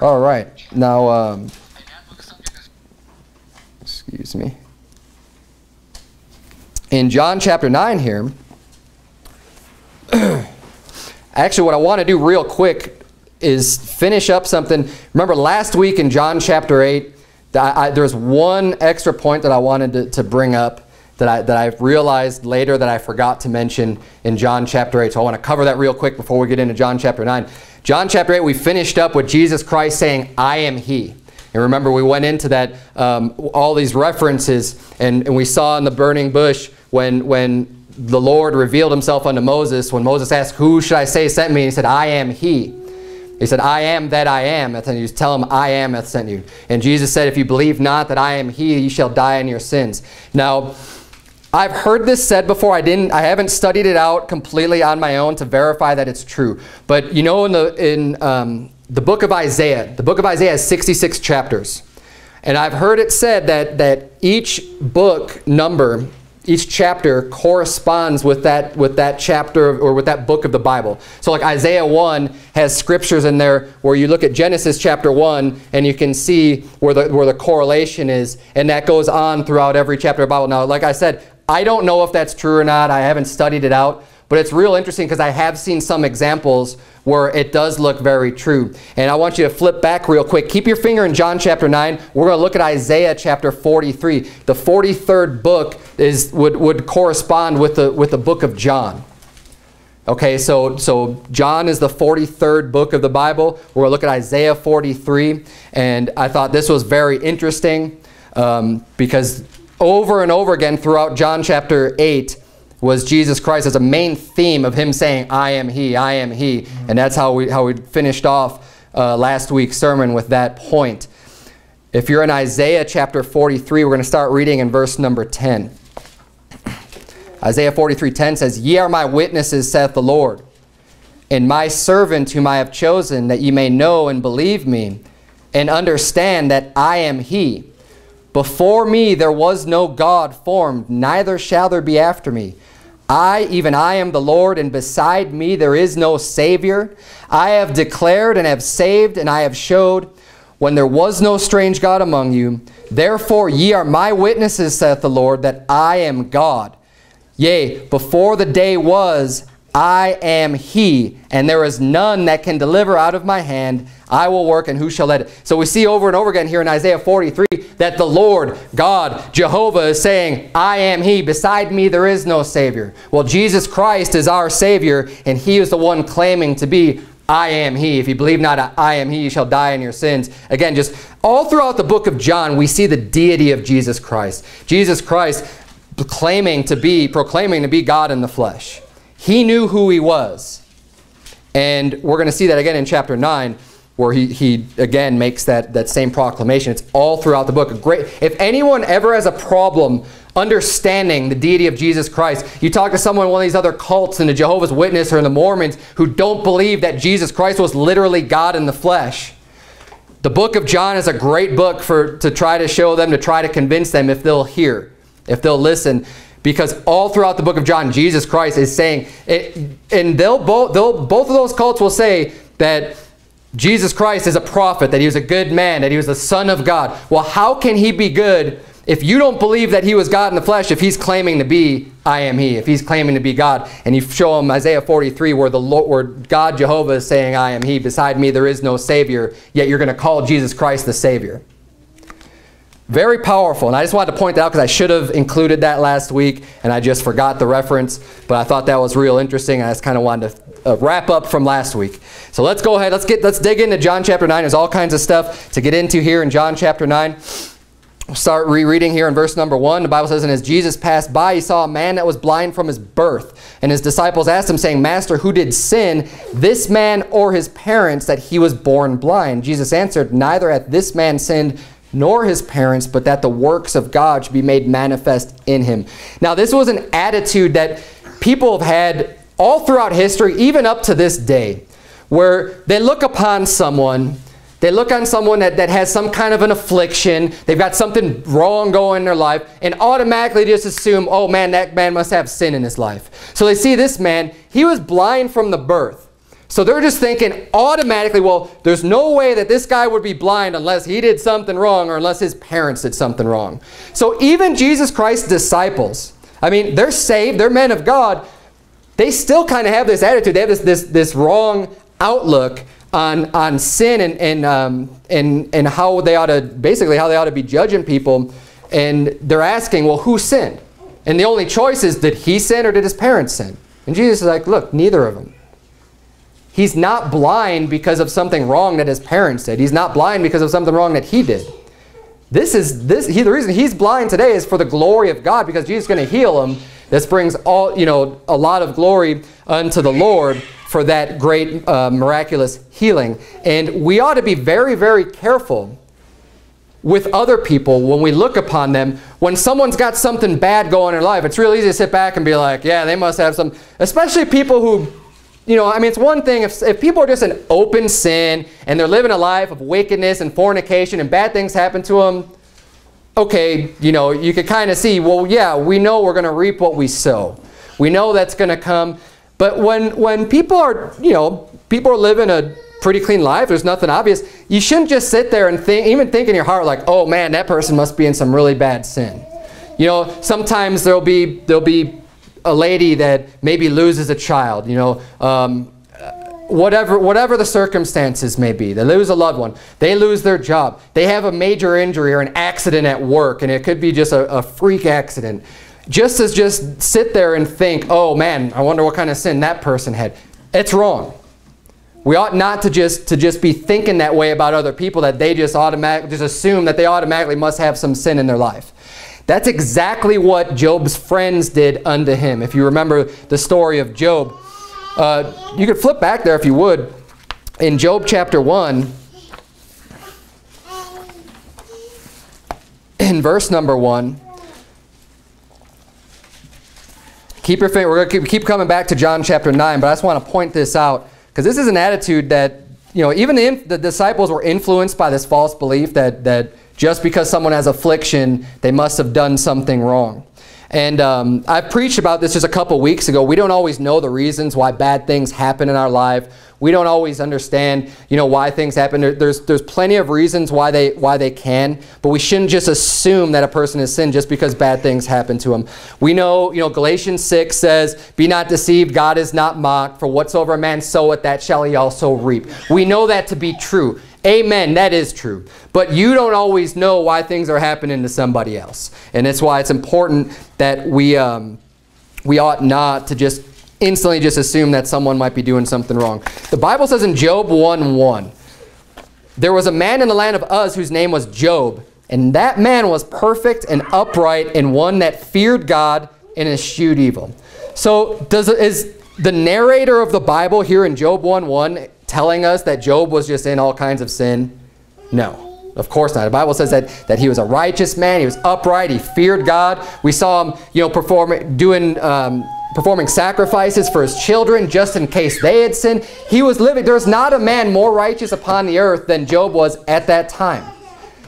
All right. Now, um, excuse me. In John chapter 9 here, actually what I want to do real quick is finish up something. Remember last week in John chapter 8, I, I, there's one extra point that I wanted to, to bring up that I, that I realized later that I forgot to mention in John chapter 8. So I want to cover that real quick before we get into John chapter 9. John chapter 8, we finished up with Jesus Christ saying, I am He. And remember, we went into that, um, all these references, and, and we saw in the burning bush when, when the Lord revealed himself unto Moses, when Moses asked, who should I say sent me? He said, I am He. He said, I am that I am. And you tell him, I am hath sent you. And Jesus said, if you believe not that I am He, you shall die in your sins. Now, I've heard this said before. I didn't. I haven't studied it out completely on my own to verify that it's true. But you know, in the in um, the book of Isaiah, the book of Isaiah has 66 chapters, and I've heard it said that that each book number, each chapter corresponds with that with that chapter or with that book of the Bible. So, like Isaiah 1 has scriptures in there where you look at Genesis chapter 1 and you can see where the where the correlation is, and that goes on throughout every chapter of the Bible. Now, like I said, I don't know if that's true or not. I haven't studied it out. But it's real interesting because I have seen some examples where it does look very true. And I want you to flip back real quick. Keep your finger in John chapter 9. We're going to look at Isaiah chapter 43. The 43rd book is would, would correspond with the, with the book of John. Okay, so, so John is the 43rd book of the Bible. We're going to look at Isaiah 43. And I thought this was very interesting um, because over and over again throughout John chapter 8 was Jesus Christ as a main theme of him saying, I am he, I am he. And that's how we, how we finished off uh, last week's sermon with that point. If you're in Isaiah chapter 43, we're going to start reading in verse number 10. Isaiah 43:10 says, Ye are my witnesses, saith the Lord, and my servant whom I have chosen, that ye may know and believe me, and understand that I am he. Before me there was no God formed, neither shall there be after me. I, even I am the Lord, and beside me there is no Savior. I have declared and have saved, and I have showed when there was no strange God among you. Therefore ye are my witnesses, saith the Lord, that I am God. Yea, before the day was, I am he, and there is none that can deliver out of my hand. I will work, and who shall let it? So we see over and over again here in Isaiah 43 that the Lord, God, Jehovah is saying, I am he. Beside me there is no Savior. Well, Jesus Christ is our Savior, and he is the one claiming to be I am he. If you believe not, I am he, you shall die in your sins. Again, just all throughout the book of John, we see the deity of Jesus Christ. Jesus Christ claiming to be, proclaiming to be God in the flesh. He knew who he was. And we're going to see that again in chapter 9 where he, he again makes that, that same proclamation. It's all throughout the book. Great. If anyone ever has a problem understanding the deity of Jesus Christ, you talk to someone in one of these other cults in the Jehovah's Witness or the Mormons who don't believe that Jesus Christ was literally God in the flesh. The book of John is a great book for to try to show them, to try to convince them if they'll hear, if they'll listen. Because all throughout the book of John, Jesus Christ is saying, it, and they'll both, they'll, both of those cults will say that Jesus Christ is a prophet, that he was a good man, that he was the son of God. Well, how can he be good if you don't believe that he was God in the flesh, if he's claiming to be I am he, if he's claiming to be God, and you show him Isaiah 43 where the Lord, where God Jehovah is saying I am he, beside me there is no Savior, yet you're going to call Jesus Christ the Savior. Very powerful, and I just wanted to point that out because I should have included that last week, and I just forgot the reference, but I thought that was real interesting, I just kind of wanted to uh, wrap up from last week. So let's go ahead, let's get let's dig into John chapter 9. There's all kinds of stuff to get into here in John chapter 9. We'll start rereading here in verse number 1. The Bible says, And as Jesus passed by, he saw a man that was blind from his birth. And his disciples asked him, saying, Master, who did sin, this man or his parents, that he was born blind? Jesus answered, Neither hath this man sinned, nor his parents, but that the works of God should be made manifest in him. Now, this was an attitude that people have had all throughout history, even up to this day, where they look upon someone, they look on someone that, that has some kind of an affliction, they've got something wrong going in their life, and automatically just assume, oh man, that man must have sin in his life. So they see this man, he was blind from the birth. So they're just thinking automatically, well, there's no way that this guy would be blind unless he did something wrong or unless his parents did something wrong. So even Jesus Christ's disciples, I mean, they're saved, they're men of God, they still kind of have this attitude. They have this, this, this wrong outlook on, on sin and, and, um, and, and how they ought to, basically how they ought to be judging people. And they're asking, well, who sinned? And the only choice is, did he sin or did his parents sin? And Jesus is like, look, neither of them. He's not blind because of something wrong that his parents did. He's not blind because of something wrong that he did. This is this he, the reason he's blind today is for the glory of God because Jesus is going to heal him. This brings all you know a lot of glory unto the Lord for that great uh, miraculous healing. And we ought to be very very careful with other people when we look upon them. When someone's got something bad going in their life, it's real easy to sit back and be like, yeah, they must have some, especially people who you know, I mean, it's one thing if, if people are just in open sin and they're living a life of wickedness and fornication and bad things happen to them, okay, you know, you could kind of see, well, yeah, we know we're going to reap what we sow. We know that's going to come. But when, when people are, you know, people are living a pretty clean life, there's nothing obvious, you shouldn't just sit there and think, even think in your heart like, oh man, that person must be in some really bad sin. You know, sometimes there'll be, there'll be a lady that maybe loses a child, you know, um, whatever, whatever the circumstances may be. They lose a loved one. They lose their job. They have a major injury or an accident at work, and it could be just a, a freak accident. Just as just sit there and think, oh man, I wonder what kind of sin that person had. It's wrong. We ought not to just to just be thinking that way about other people that they just automatically just assume that they automatically must have some sin in their life. That's exactly what Job's friends did unto him. If you remember the story of Job, uh, you could flip back there if you would. In Job chapter 1, in verse number 1, keep your finger, we're going to keep coming back to John chapter 9, but I just want to point this out because this is an attitude that, you know, even the, the disciples were influenced by this false belief that, that just because someone has affliction, they must have done something wrong. And um, I preached about this just a couple weeks ago. We don't always know the reasons why bad things happen in our life. We don't always understand, you know, why things happen. There's, there's plenty of reasons why they, why they can, but we shouldn't just assume that a person has sinned just because bad things happen to them. We know, you know, Galatians 6 says, Be not deceived, God is not mocked, for whatsoever a man soweth, that shall he also reap. We know that to be true. Amen, that is true. But you don't always know why things are happening to somebody else. And that's why it's important that we, um, we ought not to just instantly just assume that someone might be doing something wrong. The Bible says in Job 1.1, There was a man in the land of Uz whose name was Job, and that man was perfect and upright and one that feared God and eschewed evil. So does, is the narrator of the Bible here in Job 1.1 telling us that Job was just in all kinds of sin? No, of course not. The Bible says that, that he was a righteous man, he was upright, he feared God. We saw him, you know, perform, doing, um, performing sacrifices for his children just in case they had sinned. He was living, there's not a man more righteous upon the earth than Job was at that time.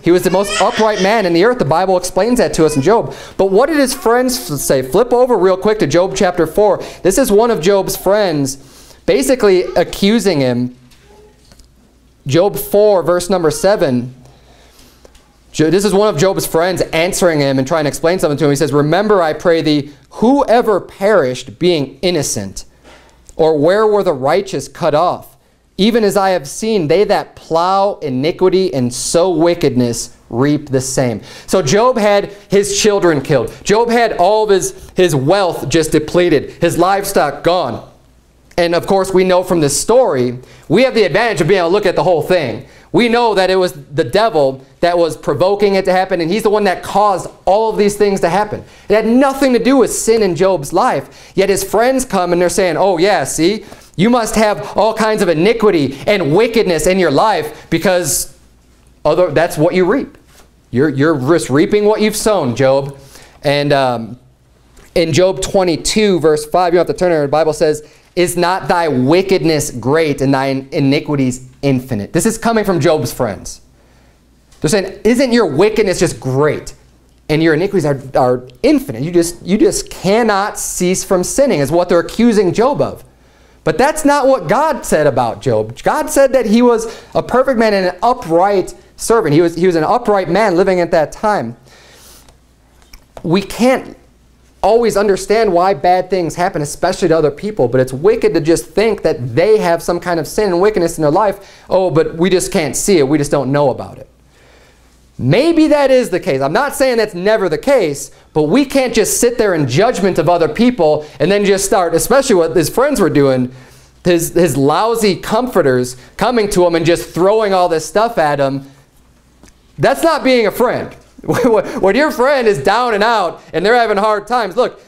He was the most upright man in the earth. The Bible explains that to us in Job. But what did his friends say? Flip over real quick to Job chapter 4. This is one of Job's friends basically accusing him. Job 4, verse number 7. This is one of Job's friends answering him and trying to explain something to him. He says, Remember, I pray thee, whoever perished being innocent, or where were the righteous cut off? Even as I have seen, they that plow iniquity and sow wickedness reap the same. So Job had his children killed. Job had all of his, his wealth just depleted, his livestock gone. And of course, we know from this story, we have the advantage of being able to look at the whole thing. We know that it was the devil that was provoking it to happen, and he's the one that caused all of these things to happen. It had nothing to do with sin in Job's life. Yet his friends come and they're saying, oh yeah, see, you must have all kinds of iniquity and wickedness in your life because other, that's what you reap. You're, you're just reaping what you've sown, Job. And um, in Job 22, verse 5, you have to turn there, the Bible says, is not thy wickedness great and thy iniquities infinite? This is coming from Job's friends. They're saying, isn't your wickedness just great? And your iniquities are, are infinite. You just, you just cannot cease from sinning is what they're accusing Job of. But that's not what God said about Job. God said that he was a perfect man and an upright servant. He was, he was an upright man living at that time. We can't always understand why bad things happen, especially to other people, but it's wicked to just think that they have some kind of sin and wickedness in their life. Oh, but we just can't see it. We just don't know about it. Maybe that is the case. I'm not saying that's never the case, but we can't just sit there in judgment of other people and then just start, especially what his friends were doing, his, his lousy comforters coming to him and just throwing all this stuff at him. That's not being a friend. when your friend is down and out and they're having hard times, look,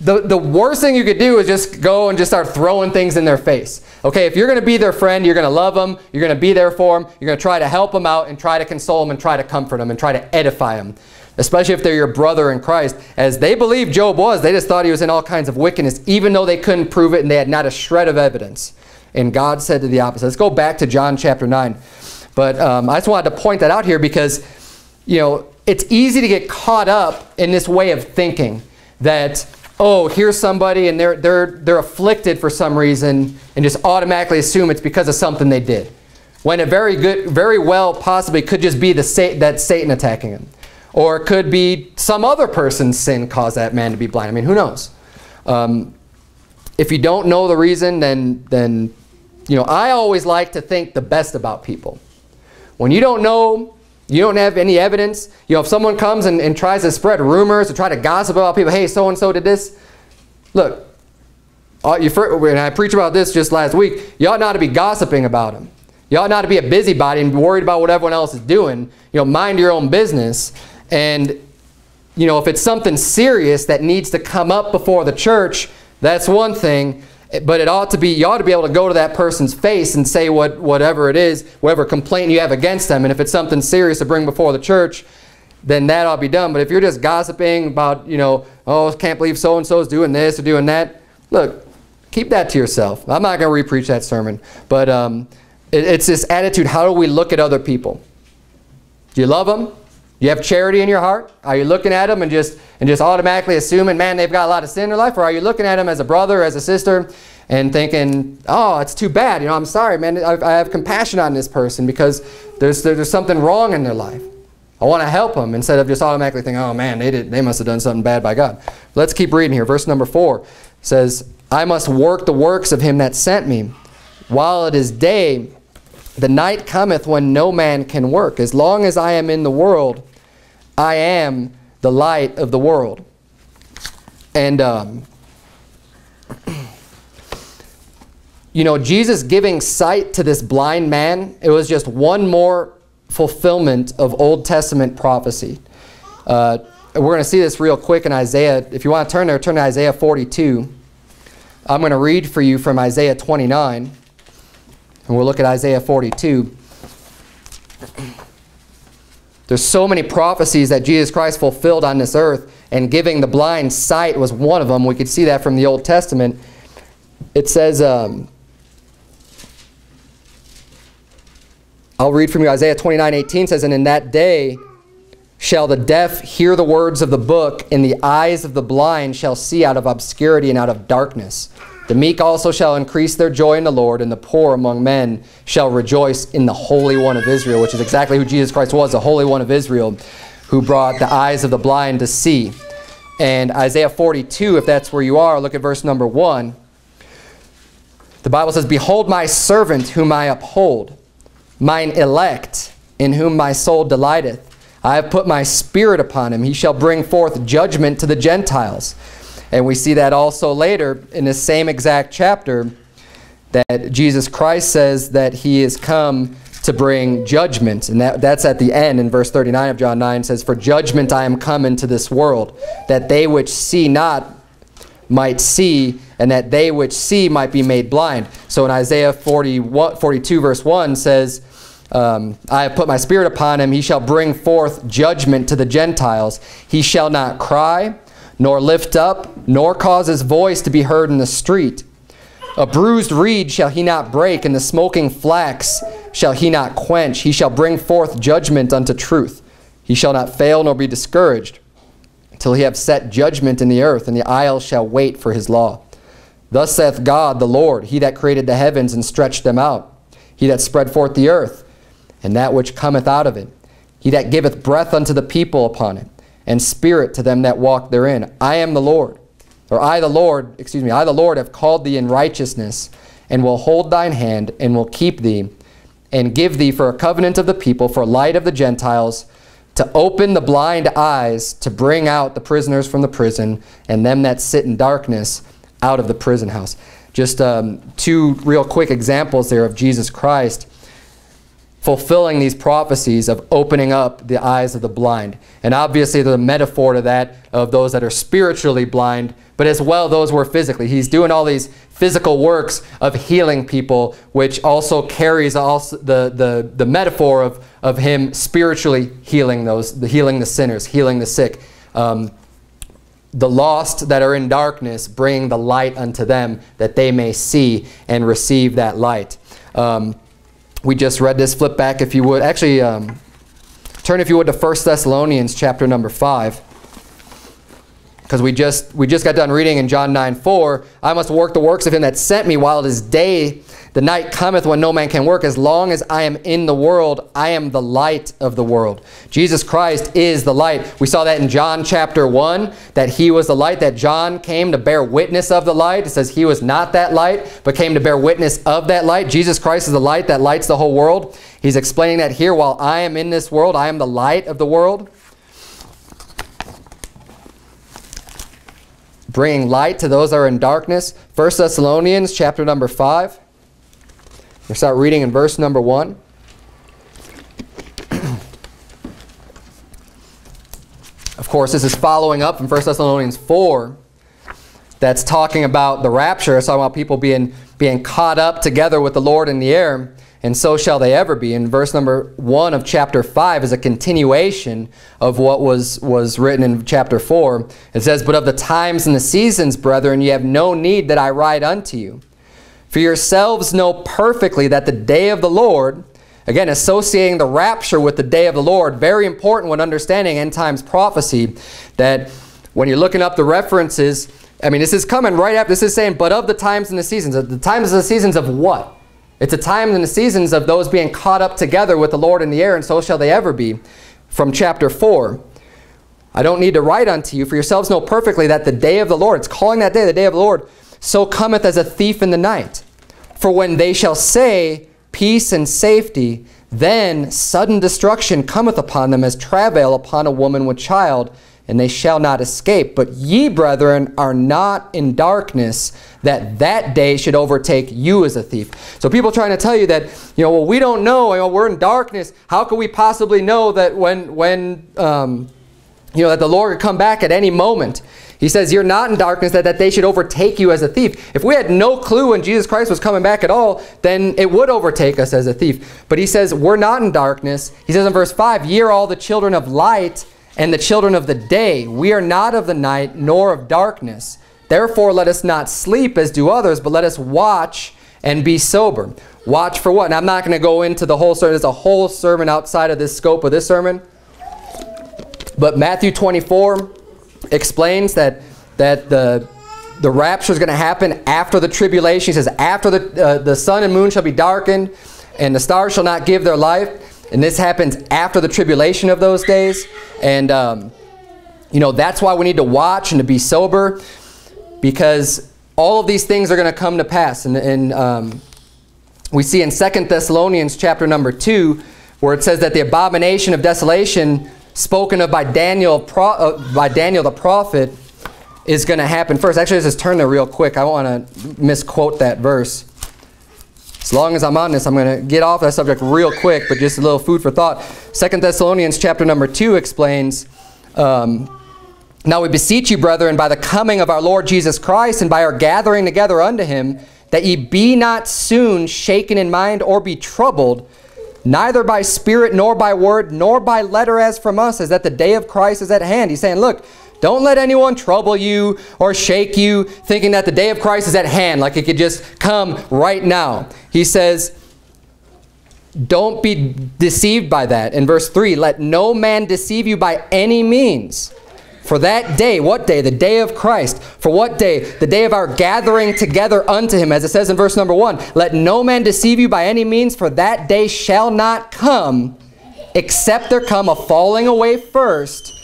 the, the worst thing you could do is just go and just start throwing things in their face. Okay, if you're going to be their friend, you're going to love them, you're going to be there for them, you're going to try to help them out and try to console them and try to comfort them and try to edify them. Especially if they're your brother in Christ. As they believe Job was, they just thought he was in all kinds of wickedness, even though they couldn't prove it and they had not a shred of evidence. And God said to the opposite. Let's go back to John chapter 9. But um, I just wanted to point that out here because, you know, it's easy to get caught up in this way of thinking that oh, here's somebody and they're, they're, they're afflicted for some reason and just automatically assume it's because of something they did. When it very, good, very well possibly could just be the that Satan attacking him. Or it could be some other person's sin caused that man to be blind. I mean, who knows? Um, if you don't know the reason, then, then, you know, I always like to think the best about people. When you don't know you don't have any evidence. You know, if someone comes and, and tries to spread rumors or try to gossip about people, hey, so-and-so did this. Look, uh, you, and I preached about this just last week, you ought not to be gossiping about them. You ought not to be a busybody and worried about what everyone else is doing. You know, mind your own business. And, you know, if it's something serious that needs to come up before the church, that's one thing. But it ought to be, you ought to be able to go to that person's face and say what, whatever it is, whatever complaint you have against them. And if it's something serious to bring before the church, then that ought to be done. But if you're just gossiping about, you know, oh, can't believe so-and-so is doing this or doing that, look, keep that to yourself. I'm not going to repreach that sermon. But um, it, it's this attitude, how do we look at other people? Do you love them? You have charity in your heart? Are you looking at them and just and just automatically assuming, man, they've got a lot of sin in their life? Or are you looking at them as a brother, as a sister, and thinking, oh, it's too bad. You know, I'm sorry, man. I, I have compassion on this person because there's, there's something wrong in their life. I want to help them instead of just automatically thinking, oh, man, they, did, they must have done something bad by God. Let's keep reading here. Verse number 4 says, I must work the works of him that sent me. While it is day, the night cometh when no man can work. As long as I am in the world, I am the light of the world. And, um, you know, Jesus giving sight to this blind man, it was just one more fulfillment of Old Testament prophecy. Uh, we're going to see this real quick in Isaiah. If you want to turn there, turn to Isaiah 42. I'm going to read for you from Isaiah 29. And we'll look at Isaiah 42. There's so many prophecies that Jesus Christ fulfilled on this earth, and giving the blind sight was one of them. We could see that from the Old Testament. It says, um, I'll read from you Isaiah 29, 18 says, And in that day shall the deaf hear the words of the book, and the eyes of the blind shall see out of obscurity and out of darkness. The meek also shall increase their joy in the Lord, and the poor among men shall rejoice in the Holy One of Israel, which is exactly who Jesus Christ was, the Holy One of Israel, who brought the eyes of the blind to see. And Isaiah 42, if that's where you are, look at verse number 1. The Bible says, Behold my servant whom I uphold, mine elect, in whom my soul delighteth. I have put my spirit upon him. He shall bring forth judgment to the Gentiles and we see that also later in the same exact chapter that Jesus Christ says that he is come to bring judgment. And that, that's at the end in verse 39 of John 9 says, For judgment I am come into this world, that they which see not might see, and that they which see might be made blind. So in Isaiah 40, 42 verse 1 says, um, I have put my spirit upon him. He shall bring forth judgment to the Gentiles. He shall not cry, nor lift up, nor cause his voice to be heard in the street. A bruised reed shall he not break, and the smoking flax shall he not quench. He shall bring forth judgment unto truth. He shall not fail nor be discouraged, till he have set judgment in the earth, and the isles shall wait for his law. Thus saith God the Lord, He that created the heavens and stretched them out, He that spread forth the earth, and that which cometh out of it, He that giveth breath unto the people upon it, and spirit to them that walk therein. I am the Lord. Or I the Lord, excuse me, I the Lord have called thee in righteousness, and will hold thine hand, and will keep thee, and give thee for a covenant of the people, for light of the Gentiles, to open the blind eyes, to bring out the prisoners from the prison, and them that sit in darkness out of the prison house. Just um, two real quick examples there of Jesus Christ fulfilling these prophecies of opening up the eyes of the blind. And obviously the metaphor to that of those that are spiritually blind, but as well those who are physically. He's doing all these physical works of healing people, which also carries also the, the, the metaphor of, of him spiritually healing those, the, healing the sinners, healing the sick. Um, the lost that are in darkness, bring the light unto them that they may see and receive that light. Um, we just read this. Flip back if you would. Actually, um, turn if you would to 1 Thessalonians chapter number 5 because we just we just got done reading in John 9 4 I must work the works of him that sent me while it is day. The night cometh when no man can work. As long as I am in the world I am the light of the world. Jesus Christ is the light. We saw that in John chapter 1 that he was the light that John came to bear witness of the light. It says he was not that light but came to bear witness of that light. Jesus Christ is the light that lights the whole world. He's explaining that here while I am in this world I am the light of the world bringing light to those that are in darkness. 1 Thessalonians chapter number 5. We'll start reading in verse number 1. of course, this is following up from 1 Thessalonians 4 that's talking about the rapture. It's talking about people being, being caught up together with the Lord in the air and so shall they ever be. And verse number 1 of chapter 5 is a continuation of what was, was written in chapter 4. It says, But of the times and the seasons, brethren, ye have no need that I write unto you. For yourselves know perfectly that the day of the Lord, again, associating the rapture with the day of the Lord, very important when understanding end times prophecy, that when you're looking up the references, I mean, this is coming right after, this is saying, but of the times and the seasons. The times and the seasons of what? It's a time and the seasons of those being caught up together with the Lord in the air, and so shall they ever be. From chapter 4. I don't need to write unto you, for yourselves know perfectly that the day of the Lord, it's calling that day the day of the Lord, so cometh as a thief in the night. For when they shall say, peace and safety, then sudden destruction cometh upon them as travail upon a woman with child, and they shall not escape. But ye, brethren, are not in darkness, that that day should overtake you as a thief. So people trying to tell you that, you know, well, we don't know, you know, we're in darkness. How can we possibly know that when, when um, you know, that the Lord could come back at any moment? He says, you're not in darkness, that, that they should overtake you as a thief. If we had no clue when Jesus Christ was coming back at all, then it would overtake us as a thief. But he says, we're not in darkness. He says in verse 5, ye are all the children of light, and the children of the day. We are not of the night, nor of darkness. Therefore, let us not sleep as do others, but let us watch and be sober. Watch for what? And I'm not going to go into the whole sermon. There's a whole sermon outside of this scope of this sermon. But Matthew 24 explains that, that the, the rapture is going to happen after the tribulation. He says, after the, uh, the sun and moon shall be darkened, and the stars shall not give their light. And this happens after the tribulation of those days. And, um, you know, that's why we need to watch and to be sober because all of these things are going to come to pass. And, and um, we see in Second Thessalonians chapter number 2 where it says that the abomination of desolation spoken of by Daniel, uh, by Daniel the prophet is going to happen first. Actually, let's just turn there real quick. I don't want to misquote that verse. As long as I'm on this, I'm going to get off that subject real quick, but just a little food for thought. Second Thessalonians chapter number 2 explains, um, Now we beseech you, brethren, by the coming of our Lord Jesus Christ and by our gathering together unto him, that ye be not soon shaken in mind or be troubled, neither by spirit nor by word nor by letter as from us, as that the day of Christ is at hand. He's saying, look, don't let anyone trouble you or shake you thinking that the day of Christ is at hand, like it could just come right now. He says, don't be deceived by that. In verse 3, let no man deceive you by any means. For that day, what day? The day of Christ. For what day? The day of our gathering together unto him. As it says in verse number 1, Let no man deceive you by any means, for that day shall not come, except there come a falling away first,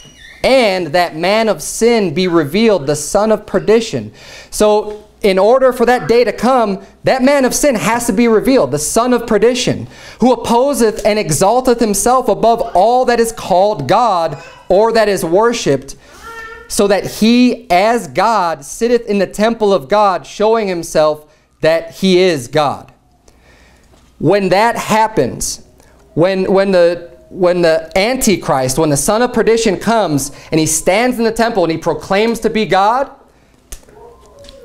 and that man of sin be revealed, the son of perdition. So in order for that day to come, that man of sin has to be revealed, the son of perdition, who opposeth and exalteth himself above all that is called God or that is worshipped, so that he, as God, sitteth in the temple of God, showing himself that he is God. When that happens, when, when, the, when the Antichrist, when the son of perdition comes, and he stands in the temple and he proclaims to be God,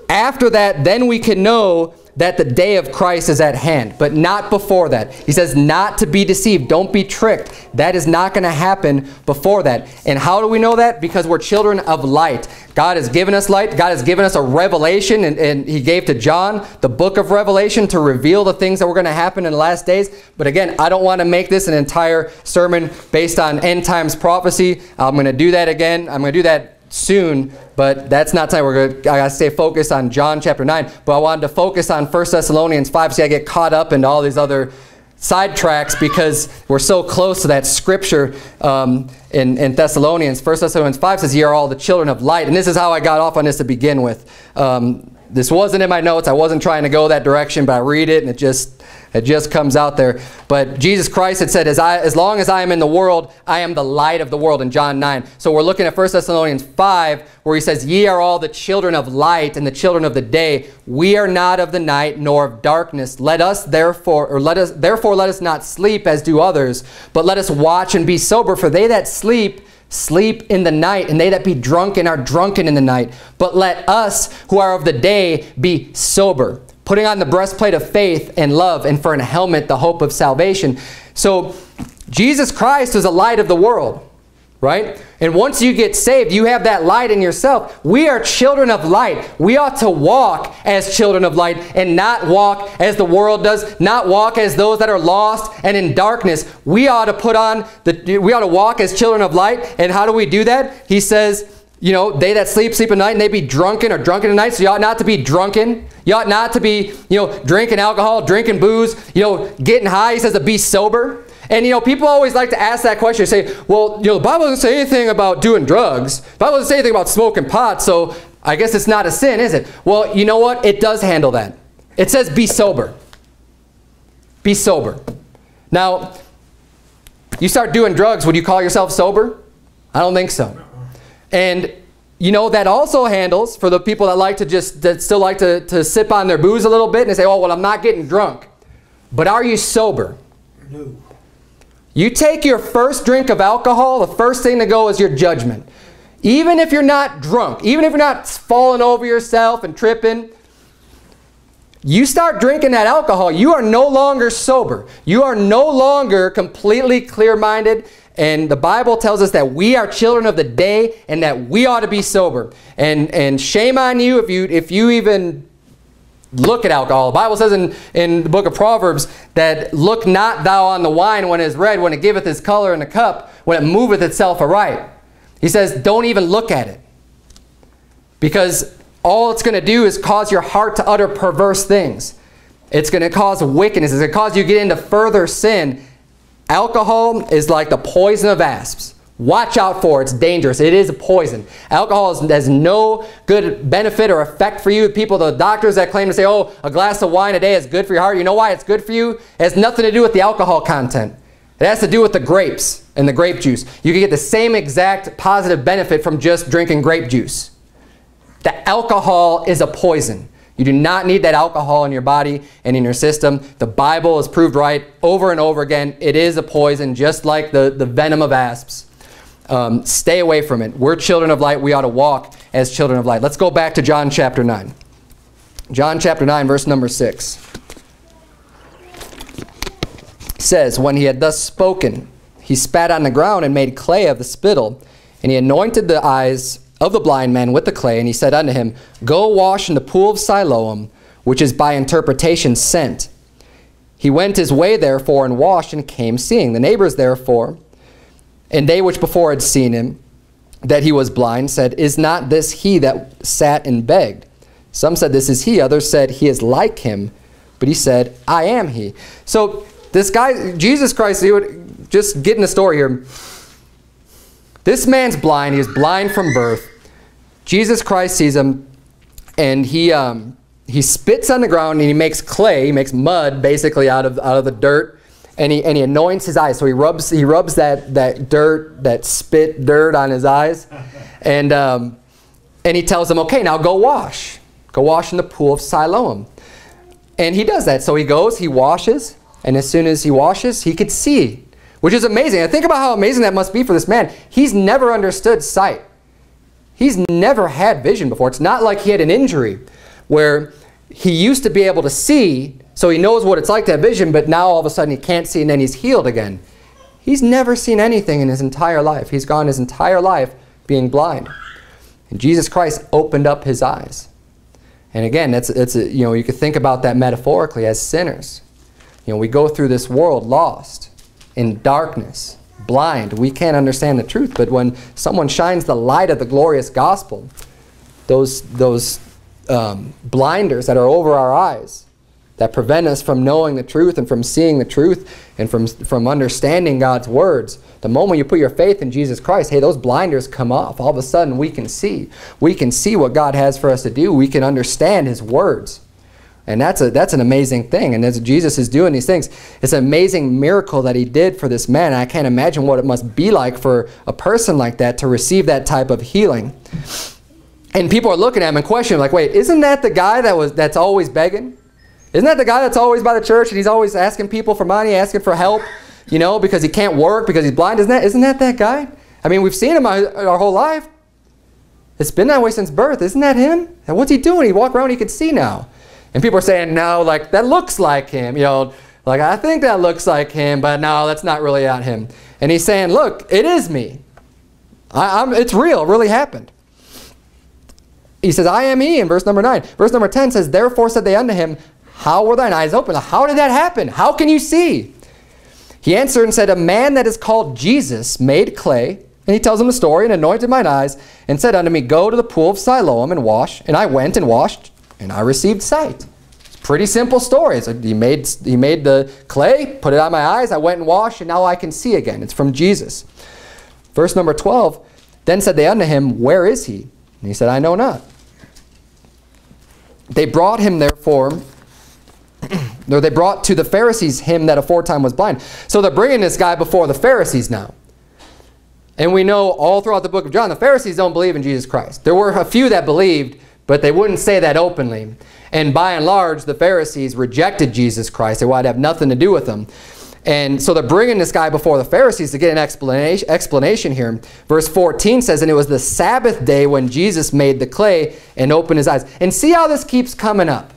after that, then we can know that the day of Christ is at hand, but not before that. He says not to be deceived. Don't be tricked. That is not going to happen before that. And how do we know that? Because we're children of light. God has given us light. God has given us a revelation, and, and he gave to John the book of Revelation to reveal the things that were going to happen in the last days. But again, I don't want to make this an entire sermon based on end times prophecy. I'm going to do that again. I'm going to do that soon, but that's not time. We're going to, I got to stay focused on John chapter 9, but I wanted to focus on 1 Thessalonians 5. See, I get caught up into all these other sidetracks because we're so close to that scripture um, in, in Thessalonians. 1 Thessalonians 5 says, Ye are all the children of light. And this is how I got off on this to begin with. Um, this wasn't in my notes. I wasn't trying to go that direction, but I read it and it just it just comes out there. But Jesus Christ had said, as, I, as long as I am in the world, I am the light of the world in John 9. So we're looking at 1 Thessalonians 5 where he says, Ye are all the children of light and the children of the day. We are not of the night nor of darkness. Let us therefore, or let us, therefore let us not sleep as do others, but let us watch and be sober. For they that sleep sleep in the night, and they that be drunken are drunken in the night. But let us who are of the day be sober, putting on the breastplate of faith and love, and for an helmet the hope of salvation. So Jesus Christ is a light of the world right? And once you get saved, you have that light in yourself. We are children of light. We ought to walk as children of light and not walk as the world does, not walk as those that are lost and in darkness. We ought to put on, the, we ought to walk as children of light. And how do we do that? He says, you know, they that sleep, sleep at night, and they be drunken or drunken at night. So you ought not to be drunken. You ought not to be, you know, drinking alcohol, drinking booze, you know, getting high. He says to be sober. And, you know, people always like to ask that question. Say, well, you know, the Bible doesn't say anything about doing drugs. The Bible doesn't say anything about smoking pot, so I guess it's not a sin, is it? Well, you know what? It does handle that. It says be sober. Be sober. Now, you start doing drugs, would you call yourself sober? I don't think so. And you know, that also handles for the people that like to just, that still like to, to sip on their booze a little bit and say, oh, well, I'm not getting drunk. But are you sober? No. You take your first drink of alcohol, the first thing to go is your judgment. Even if you're not drunk, even if you're not falling over yourself and tripping, you start drinking that alcohol, you are no longer sober. You are no longer completely clear-minded. And the Bible tells us that we are children of the day and that we ought to be sober. And, and shame on you if you, if you even look at alcohol. The Bible says in, in the book of Proverbs that look not thou on the wine when it is red, when it giveth its color in the cup, when it moveth itself aright. He says don't even look at it. Because all it's going to do is cause your heart to utter perverse things. It's going to cause wickedness. It's going to cause you to get into further sin. Alcohol is like the poison of asps. Watch out for it. It's dangerous. It is a poison. Alcohol has no good benefit or effect for you. People, the doctors that claim to say, oh, a glass of wine a day is good for your heart. You know why it's good for you? It has nothing to do with the alcohol content. It has to do with the grapes and the grape juice. You can get the same exact positive benefit from just drinking grape juice. The alcohol is a poison. You do not need that alcohol in your body and in your system. The Bible has proved right over and over again. It is a poison, just like the, the venom of asps. Um, stay away from it. We're children of light. We ought to walk as children of light. Let's go back to John chapter 9. John chapter 9, verse number 6 says, When he had thus spoken, he spat on the ground and made clay of the spittle, and he anointed the eyes of the blind man with the clay, and he said unto him, Go wash in the pool of Siloam, which is by interpretation sent. He went his way therefore and washed and came seeing. The neighbors therefore and they which before had seen him that he was blind said, Is not this he that sat and begged? Some said, This is he. Others said, He is like him. But he said, I am he. So this guy, Jesus Christ, he would, just getting the story here. This man's blind. He is blind from birth. Jesus Christ sees him, and he, um, he spits on the ground, and he makes clay, he makes mud, basically, out of, out of the dirt, and he, and he anoints his eyes. So he rubs, he rubs that, that dirt, that spit dirt on his eyes, and, um, and he tells him, okay, now go wash. Go wash in the pool of Siloam. And he does that. So he goes, he washes, and as soon as he washes, he could see, which is amazing. And think about how amazing that must be for this man. He's never understood sight. He's never had vision before. It's not like he had an injury where he used to be able to see, so he knows what it's like to have vision, but now all of a sudden he can't see and then he's healed again. He's never seen anything in his entire life. He's gone his entire life being blind. And Jesus Christ opened up his eyes. And again, that's, a, you know, you could think about that metaphorically as sinners. You know, we go through this world lost, in darkness, blind. We can't understand the truth. But when someone shines the light of the glorious gospel, those, those um, blinders that are over our eyes, that prevent us from knowing the truth and from seeing the truth and from, from understanding God's words. The moment you put your faith in Jesus Christ, hey, those blinders come off. All of a sudden, we can see. We can see what God has for us to do. We can understand His words. And that's, a, that's an amazing thing. And as Jesus is doing these things, it's an amazing miracle that he did for this man. I can't imagine what it must be like for a person like that to receive that type of healing. And people are looking at him and questioning, like, wait, isn't that the guy that was that's always begging? Isn't that the guy that's always by the church and he's always asking people for money, asking for help, you know, because he can't work, because he's blind? Isn't that, isn't that that guy? I mean, we've seen him our, our whole life. It's been that way since birth. Isn't that him? And what's he doing? He walk around, he could see now. And people are saying, no, like, that looks like him. You know, like, I think that looks like him, but no, that's not really at him. And he's saying, look, it is me. I, I'm, it's real. It really happened. He says, I am he in verse number 9. Verse number 10 says, Therefore said they unto him, How were thine eyes open? How did that happen? How can you see? He answered and said, A man that is called Jesus made clay, and he tells him the story, and anointed mine eyes, and said unto me, Go to the pool of Siloam and wash. And I went and washed, and I received sight. It's pretty simple story. So he, made, he made the clay, put it on my eyes, I went and washed, and now I can see again. It's from Jesus. Verse number 12, Then said they unto him, Where is he? And he said, I know not. They brought him therefore, or they brought to the Pharisees him that aforetime was blind. So they're bringing this guy before the Pharisees now. And we know all throughout the book of John, the Pharisees don't believe in Jesus Christ. There were a few that believed, but they wouldn't say that openly. And by and large, the Pharisees rejected Jesus Christ. They wanted to have nothing to do with him. And so they're bringing this guy before the Pharisees to get an explanation, explanation here. Verse 14 says, And it was the Sabbath day when Jesus made the clay and opened his eyes. And see how this keeps coming up.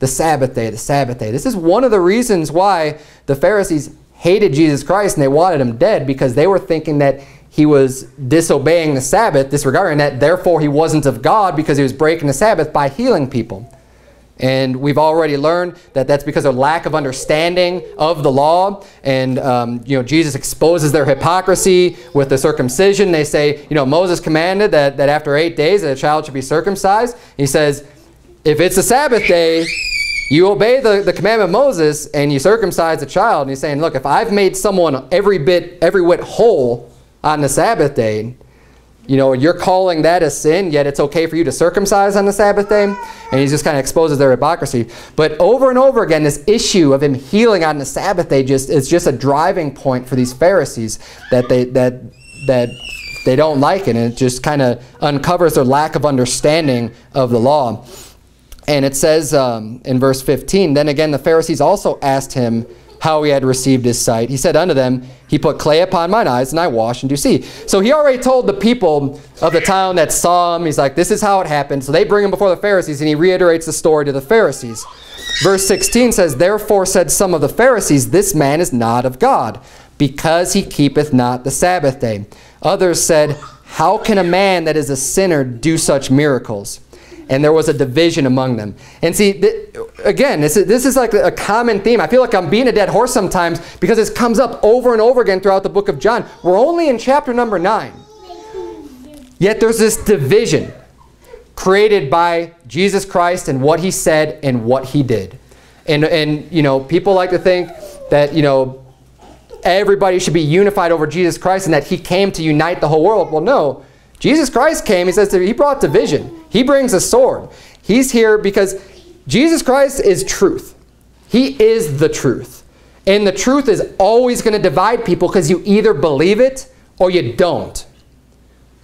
The Sabbath day, the Sabbath day. This is one of the reasons why the Pharisees hated Jesus Christ and they wanted him dead because they were thinking that he was disobeying the Sabbath, disregarding that, therefore he wasn't of God because he was breaking the Sabbath by healing people. And we've already learned that that's because of lack of understanding of the law. And, um, you know, Jesus exposes their hypocrisy with the circumcision. They say, you know, Moses commanded that, that after eight days a child should be circumcised. He says, if it's a Sabbath day, you obey the, the commandment of Moses and you circumcise the child. And he's saying, look, if I've made someone every bit, every whit whole on the Sabbath day, you know, you're calling that a sin, yet it's okay for you to circumcise on the Sabbath day. And he just kind of exposes their hypocrisy. But over and over again, this issue of him healing on the Sabbath day just is just a driving point for these Pharisees that they that that they don't like it. And it just kind of uncovers their lack of understanding of the law. And it says um, in verse 15, Then again the Pharisees also asked him, how he had received his sight. He said unto them, He put clay upon mine eyes, and I wash and do see. So he already told the people of the town that saw him, he's like, this is how it happened. So they bring him before the Pharisees, and he reiterates the story to the Pharisees. Verse 16 says, Therefore said some of the Pharisees, This man is not of God, because he keepeth not the Sabbath day. Others said, How can a man that is a sinner do such miracles? And there was a division among them. And see, th again, this is, this is like a common theme. I feel like I'm beating a dead horse sometimes because this comes up over and over again throughout the book of John. We're only in chapter number 9. Yet there's this division created by Jesus Christ and what he said and what he did. And, and you know, people like to think that, you know, everybody should be unified over Jesus Christ and that he came to unite the whole world. Well, no. Jesus Christ came, he says, he brought division. He brings a sword. He's here because Jesus Christ is truth. He is the truth. And the truth is always going to divide people because you either believe it or you don't.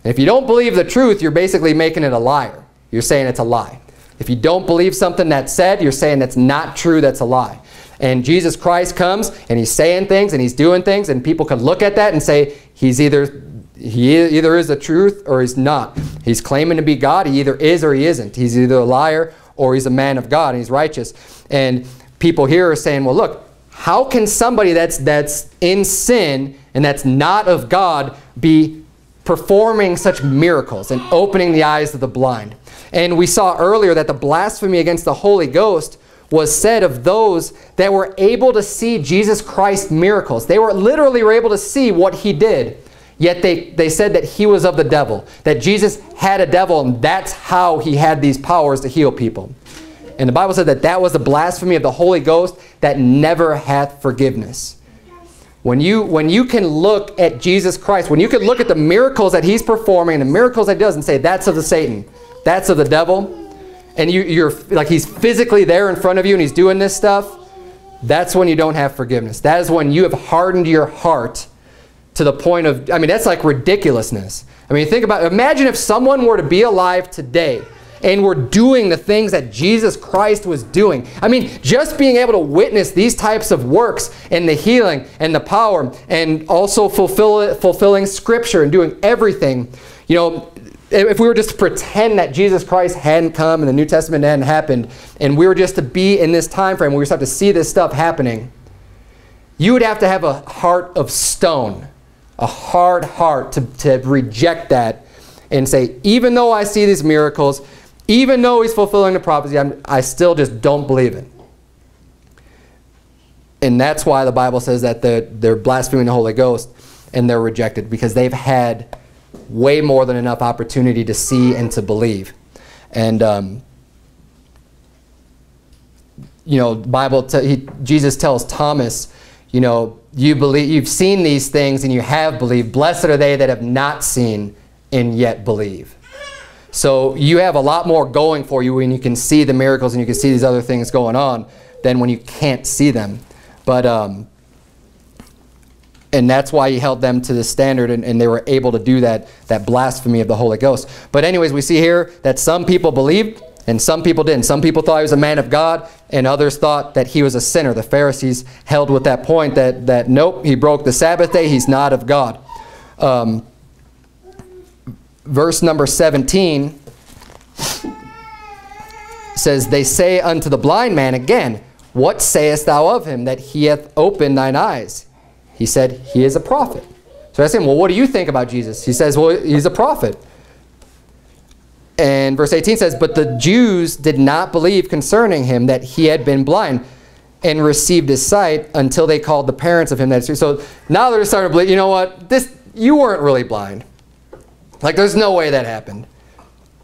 And if you don't believe the truth, you're basically making it a liar. You're saying it's a lie. If you don't believe something that's said, you're saying that's not true, that's a lie. And Jesus Christ comes and he's saying things and he's doing things and people can look at that and say he's either he either is the truth or he's not. He's claiming to be God. He either is or he isn't. He's either a liar or he's a man of God and he's righteous. And people here are saying, well, look, how can somebody that's, that's in sin and that's not of God be performing such miracles and opening the eyes of the blind? And we saw earlier that the blasphemy against the Holy Ghost was said of those that were able to see Jesus Christ's miracles. They were literally were able to see what he did. Yet they, they said that he was of the devil, that Jesus had a devil, and that's how he had these powers to heal people. And the Bible said that that was the blasphemy of the Holy Ghost that never hath forgiveness. When you, when you can look at Jesus Christ, when you can look at the miracles that he's performing, the miracles that he does, and say, that's of the Satan, that's of the devil, and you, you're like he's physically there in front of you and he's doing this stuff, that's when you don't have forgiveness. That is when you have hardened your heart to the point of, I mean, that's like ridiculousness. I mean, think about, imagine if someone were to be alive today and were doing the things that Jesus Christ was doing. I mean, just being able to witness these types of works and the healing and the power and also fulfill, fulfilling scripture and doing everything, you know, if we were just to pretend that Jesus Christ hadn't come and the New Testament hadn't happened, and we were just to be in this time frame where we start to see this stuff happening, you would have to have a heart of stone, a hard heart to, to reject that and say, even though I see these miracles, even though he's fulfilling the prophecy, I'm, I still just don't believe it. And that's why the Bible says that they're, they're blaspheming the Holy Ghost and they're rejected because they've had way more than enough opportunity to see and to believe. And, um, you know, Bible, he, Jesus tells Thomas, you know, you believe, you've seen these things and you have believed. Blessed are they that have not seen and yet believe. So you have a lot more going for you when you can see the miracles and you can see these other things going on than when you can't see them. But um, and that's why he held them to the standard and, and, they were able to do that, that blasphemy of the Holy Ghost. But anyways, we see here that some people believed and some people didn't. Some people thought he was a man of God and others thought that he was a sinner. The Pharisees held with that point that, that nope, he broke the Sabbath day, he's not of God. Um, verse number 17 says, They say unto the blind man again, What sayest thou of him that he hath opened thine eyes? He said, he is a prophet. So I asked him, well, what do you think about Jesus? He says, well, he's a prophet. And verse 18 says, But the Jews did not believe concerning him that he had been blind and received his sight until they called the parents of him that So now they're starting to believe, you know what, this you weren't really blind. Like there's no way that happened.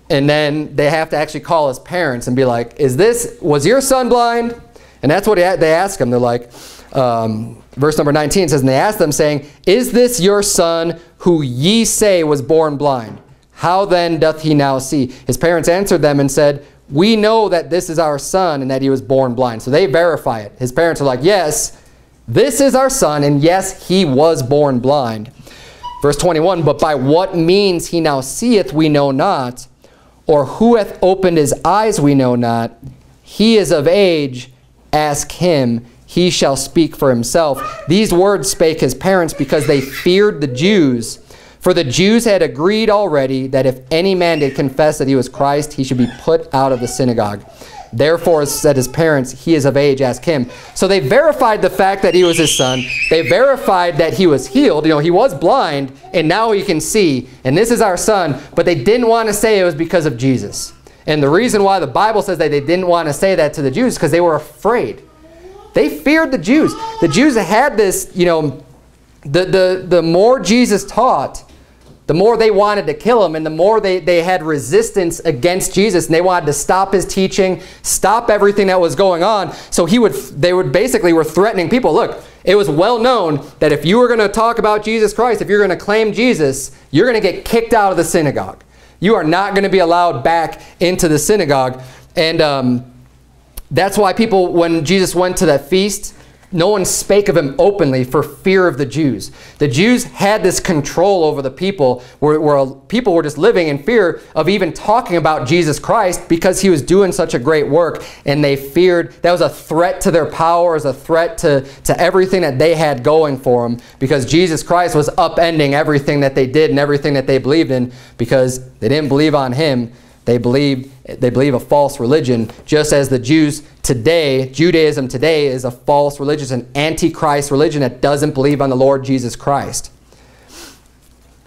And then they have to actually call his parents and be like, is this, was your son blind? And that's what they ask him. They're like, um, verse number 19 says, And they asked them, saying, Is this your son who ye say was born blind? How then doth he now see? His parents answered them and said, We know that this is our son and that he was born blind. So they verify it. His parents are like, Yes, this is our son, and yes, he was born blind. Verse 21, But by what means he now seeth we know not, or who hath opened his eyes we know not. He is of age, ask him, he shall speak for himself. These words spake his parents because they feared the Jews. For the Jews had agreed already that if any man did confess that he was Christ, he should be put out of the synagogue. Therefore said his parents, he is of age, ask him. So they verified the fact that he was his son. They verified that he was healed. You know, he was blind, and now he can see. And this is our son. But they didn't want to say it was because of Jesus. And the reason why the Bible says that they didn't want to say that to the Jews because they were afraid. They feared the Jews. The Jews had this, you know, the, the, the more Jesus taught, the more they wanted to kill him and the more they, they had resistance against Jesus and they wanted to stop his teaching, stop everything that was going on. So he would, they would basically were threatening people. Look, it was well known that if you were going to talk about Jesus Christ, if you're going to claim Jesus, you're going to get kicked out of the synagogue. You are not going to be allowed back into the synagogue. And um, that's why people, when Jesus went to that feast, no one spake of him openly for fear of the Jews. The Jews had this control over the people where, where, people were just living in fear of even talking about Jesus Christ because he was doing such a great work and they feared that was a threat to their power, as a threat to, to everything that they had going for them because Jesus Christ was upending everything that they did and everything that they believed in because they didn't believe on him. They believe, they believe a false religion, just as the Jews today, Judaism today is a false religion, an antichrist religion that doesn't believe on the Lord Jesus Christ.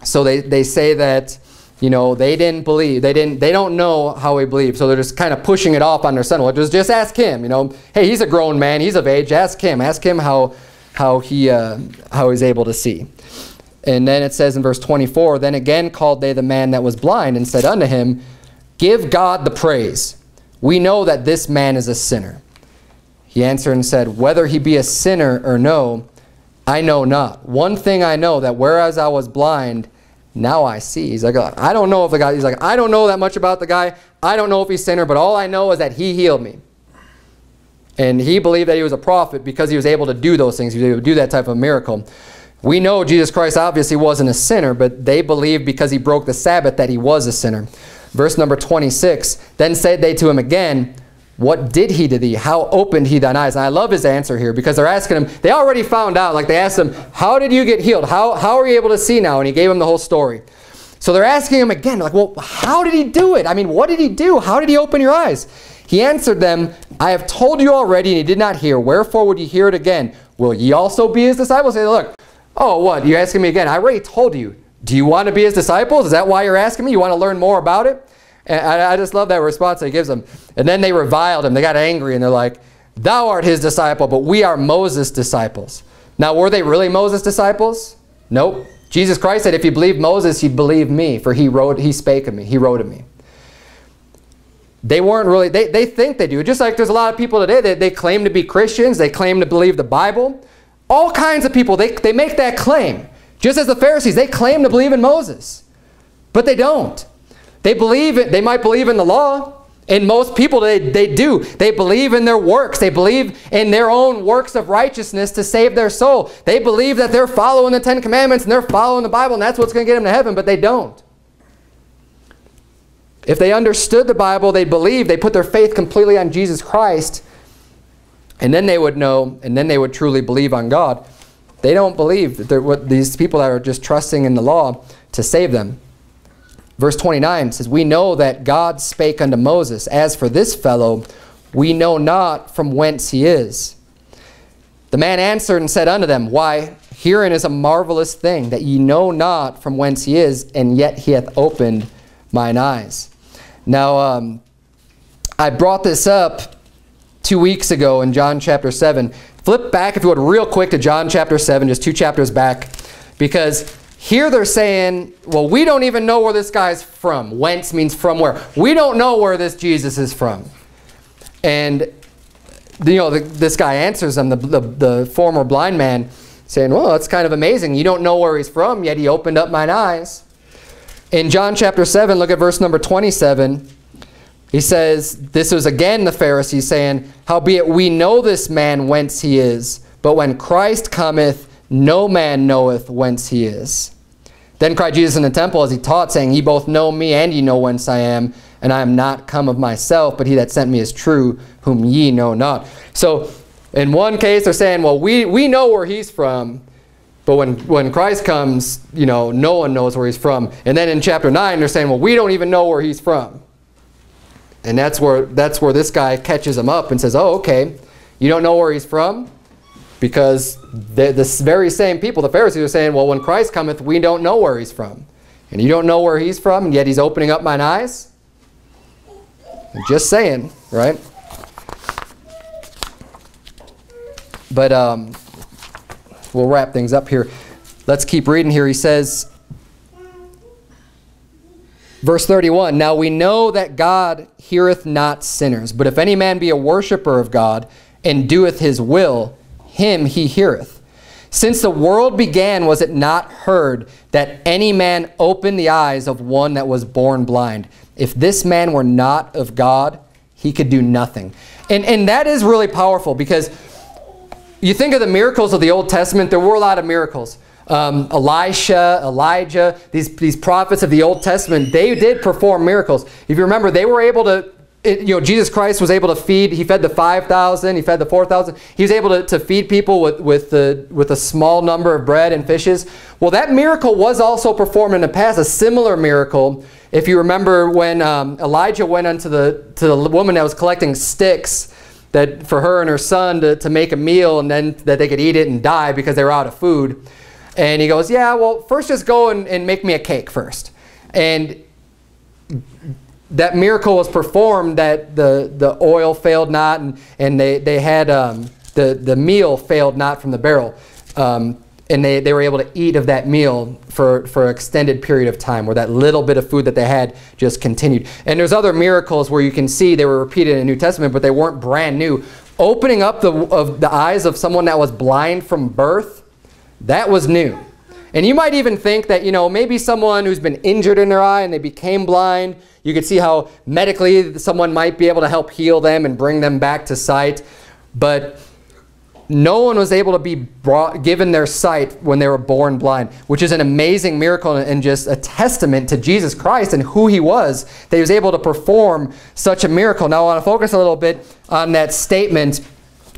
So they, they say that, you know, they didn't believe, they didn't, they don't know how we believe. So they're just kind of pushing it off on their son. Well, just, just ask him, you know, hey, he's a grown man, he's of age, ask him, ask him how, how he, uh, how he's able to see. And then it says in verse 24, Then again called they the man that was blind and said unto him, Give God the praise. We know that this man is a sinner. He answered and said, Whether he be a sinner or no, I know not. One thing I know, that whereas I was blind, now I see. He's like, I don't know if the guy, he's like, I don't know that much about the guy. I don't know if he's a sinner, but all I know is that he healed me. And he believed that he was a prophet because he was able to do those things. He was able to do that type of miracle. We know Jesus Christ obviously wasn't a sinner, but they believed because he broke the Sabbath that he was a sinner. Verse number 26, Then said they to him again, What did he to thee? How opened he thine eyes? And I love his answer here because they're asking him, they already found out, like they asked him, How did you get healed? How, how are you able to see now? And he gave him the whole story. So they're asking him again, like, well, how did he do it? I mean, what did he do? How did he open your eyes? He answered them, I have told you already, and ye did not hear. Wherefore would ye hear it again? Will ye also be his disciples? Say, look, oh, what? You're asking me again. I already told you. Do you want to be his disciples? Is that why you're asking me? You want to learn more about it? And I, I just love that response that he gives them. And then they reviled him. They got angry and they're like, thou art his disciple, but we are Moses' disciples. Now, were they really Moses' disciples? Nope. Jesus Christ said, if you believe Moses, you'd believe me, for he wrote, he spake of me, he wrote of me. They weren't really, they, they think they do. Just like there's a lot of people today that they claim to be Christians, they claim to believe the Bible. All kinds of people, they, they make that claim. Just as the Pharisees, they claim to believe in Moses, but they don't. They believe it, they might believe in the law. And most people, they, they do. They believe in their works. They believe in their own works of righteousness to save their soul. They believe that they're following the Ten Commandments and they're following the Bible and that's what's going to get them to heaven, but they don't. If they understood the Bible, they believe, they put their faith completely on Jesus Christ, and then they would know, and then they would truly believe on God. They don't believe that they're what these people that are just trusting in the law to save them. Verse 29 says, We know that God spake unto Moses, As for this fellow, we know not from whence he is. The man answered and said unto them, Why, herein is a marvelous thing, that ye know not from whence he is, and yet he hath opened mine eyes. Now, um, I brought this up two weeks ago in John chapter 7. Flip back, if you would, real quick to John chapter 7, just two chapters back. Because here they're saying, well, we don't even know where this guy's from. Whence means from where. We don't know where this Jesus is from. And, you know, the, this guy answers them, the, the, the former blind man, saying, well, that's kind of amazing. You don't know where he's from, yet he opened up mine eyes. In John chapter 7, look at verse number 27. He says, this was again the Pharisees saying, Howbeit we know this man whence he is, but when Christ cometh, no man knoweth whence he is. Then cried Jesus in the temple as he taught, saying, Ye both know me, and ye know whence I am, and I am not come of myself, but he that sent me is true, whom ye know not. So in one case, they're saying, well, we, we know where he's from, but when, when Christ comes, you know, no one knows where he's from. And then in chapter 9, they're saying, well, we don't even know where he's from. And that's where, that's where this guy catches him up and says, oh, okay, you don't know where he's from? Because the, this very same people, the Pharisees, are saying, well, when Christ cometh, we don't know where he's from. And you don't know where he's from, and yet he's opening up mine eyes? I'm just saying, right? But um, we'll wrap things up here. Let's keep reading here. He says, Verse 31 Now we know that God heareth not sinners, but if any man be a worshipper of God and doeth his will, him he heareth. Since the world began, was it not heard that any man opened the eyes of one that was born blind? If this man were not of God, he could do nothing. And, and that is really powerful because you think of the miracles of the Old Testament, there were a lot of miracles. Um, Elisha, Elijah, these, these prophets of the Old Testament, they did perform miracles. If you remember, they were able to, it, you know, Jesus Christ was able to feed, he fed the 5,000, he fed the 4,000. He was able to, to feed people with, with, the, with a small number of bread and fishes. Well, that miracle was also performed in the past, a similar miracle. If you remember when um, Elijah went unto the, to the woman that was collecting sticks, that for her and her son to, to make a meal and then that they could eat it and die because they were out of food. And he goes, yeah, well, first just go and, and make me a cake first. And that miracle was performed that the, the oil failed not and, and they, they had um, the, the meal failed not from the barrel. Um, and they, they were able to eat of that meal for, for an extended period of time where that little bit of food that they had just continued. And there's other miracles where you can see they were repeated in the New Testament, but they weren't brand new. Opening up the, of the eyes of someone that was blind from birth, that was new. And you might even think that, you know, maybe someone who's been injured in their eye and they became blind, you could see how medically someone might be able to help heal them and bring them back to sight. But no one was able to be brought, given their sight when they were born blind, which is an amazing miracle and just a testament to Jesus Christ and who he was, that he was able to perform such a miracle. Now I want to focus a little bit on that statement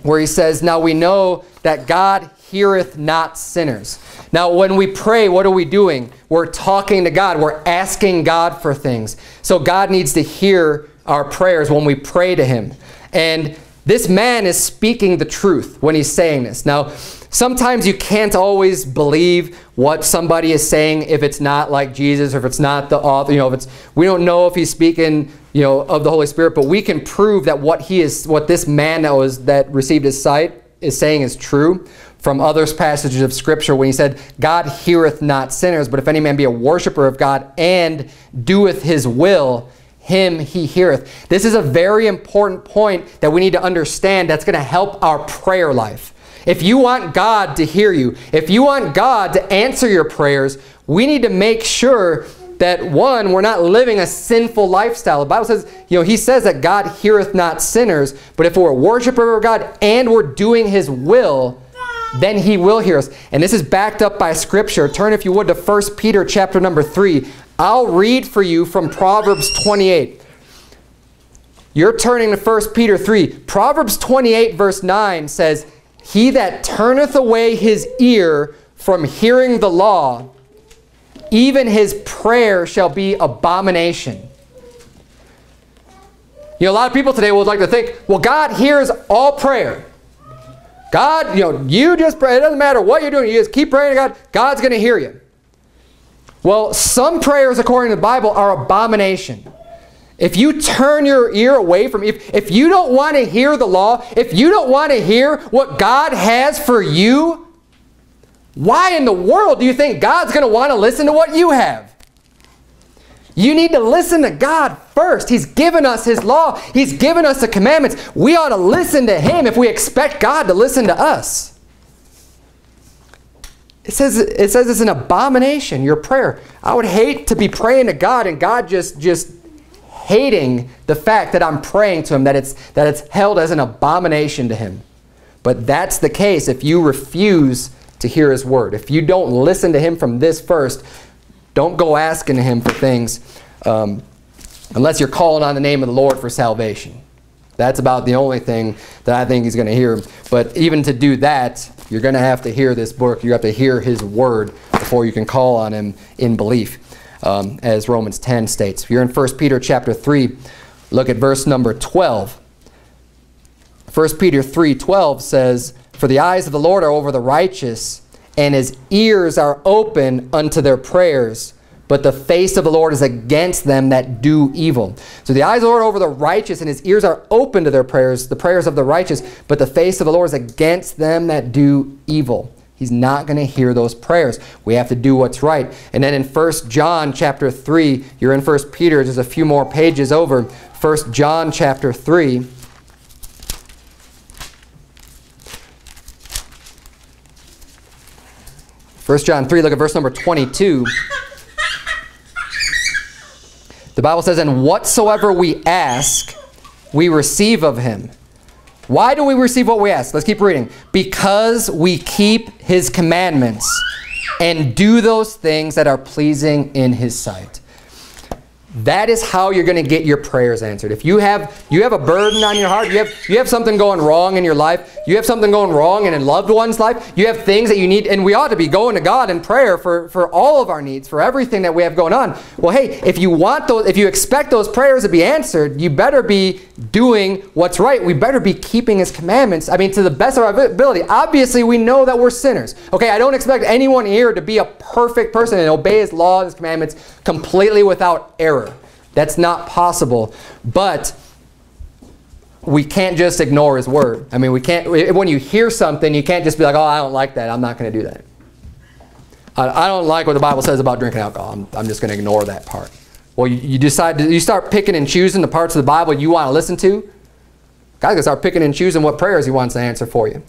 where he says, Now we know that God heareth not sinners. Now when we pray, what are we doing? We're talking to God. We're asking God for things. So God needs to hear our prayers when we pray to him. And this man is speaking the truth when he's saying this. Now, sometimes you can't always believe what somebody is saying if it's not like Jesus or if it's not the author, you know, if it's we don't know if he's speaking, you know, of the Holy Spirit, but we can prove that what he is what this man that was that received his sight is saying is true from other passages of scripture when he said, God heareth not sinners, but if any man be a worshiper of God and doeth his will, him he heareth. This is a very important point that we need to understand that's going to help our prayer life. If you want God to hear you, if you want God to answer your prayers, we need to make sure that one, we're not living a sinful lifestyle. The Bible says, you know, he says that God heareth not sinners, but if we're a worshiper of God and we're doing his will, then he will hear us. And this is backed up by scripture. Turn if you would to 1 Peter chapter number 3. I'll read for you from Proverbs 28. You're turning to 1 Peter 3. Proverbs 28 verse 9 says, He that turneth away his ear from hearing the law, even his prayer shall be abomination. You know, a lot of people today would like to think, well, God hears all prayer. God, you know, you just pray. It doesn't matter what you're doing. You just keep praying to God. God's going to hear you. Well, some prayers, according to the Bible, are abomination. If you turn your ear away from, if, if you don't want to hear the law, if you don't want to hear what God has for you, why in the world do you think God's going to want to listen to what you have? You need to listen to God first. He's given us His law. He's given us the commandments. We ought to listen to Him if we expect God to listen to us. It says, it says it's an abomination, your prayer. I would hate to be praying to God and God just, just hating the fact that I'm praying to Him, that it's, that it's held as an abomination to Him. But that's the case if you refuse to hear His word. If you don't listen to Him from this first, don't go asking Him for things um, unless you're calling on the name of the Lord for salvation. That's about the only thing that I think He's going to hear. But even to do that, you're going to have to hear this book. You have to hear his word before you can call on him in belief, um, as Romans 10 states. If you're in 1 Peter chapter 3, look at verse number 12. 1 Peter 3.12 says, For the eyes of the Lord are over the righteous, and his ears are open unto their prayers but the face of the Lord is against them that do evil. So the eyes of the Lord are over the righteous, and his ears are open to their prayers, the prayers of the righteous, but the face of the Lord is against them that do evil. He's not going to hear those prayers. We have to do what's right. And then in 1 John chapter 3, you're in 1 Peter, there's a few more pages over. 1 John chapter 3. 1 John 3, look at verse number 22. The Bible says, And whatsoever we ask, we receive of him. Why do we receive what we ask? Let's keep reading. Because we keep his commandments and do those things that are pleasing in his sight. That is how you're going to get your prayers answered. If you have you have a burden on your heart, you have you have something going wrong in your life, you have something going wrong in a loved one's life, you have things that you need, and we ought to be going to God in prayer for, for all of our needs, for everything that we have going on. Well, hey, if you want those, if you expect those prayers to be answered, you better be doing what's right. We better be keeping his commandments. I mean, to the best of our ability. Obviously, we know that we're sinners. Okay, I don't expect anyone here to be a perfect person and obey his law and his commandments completely without error. That's not possible. But we can't just ignore his word. I mean, we can't, when you hear something, you can't just be like, oh, I don't like that. I'm not going to do that. I, I, don't like what the Bible says about drinking alcohol. I'm, I'm just going to ignore that part. Well, you, you decide, to, you start picking and choosing the parts of the Bible you want to listen to. God's going to start picking and choosing what prayers he wants to answer for you.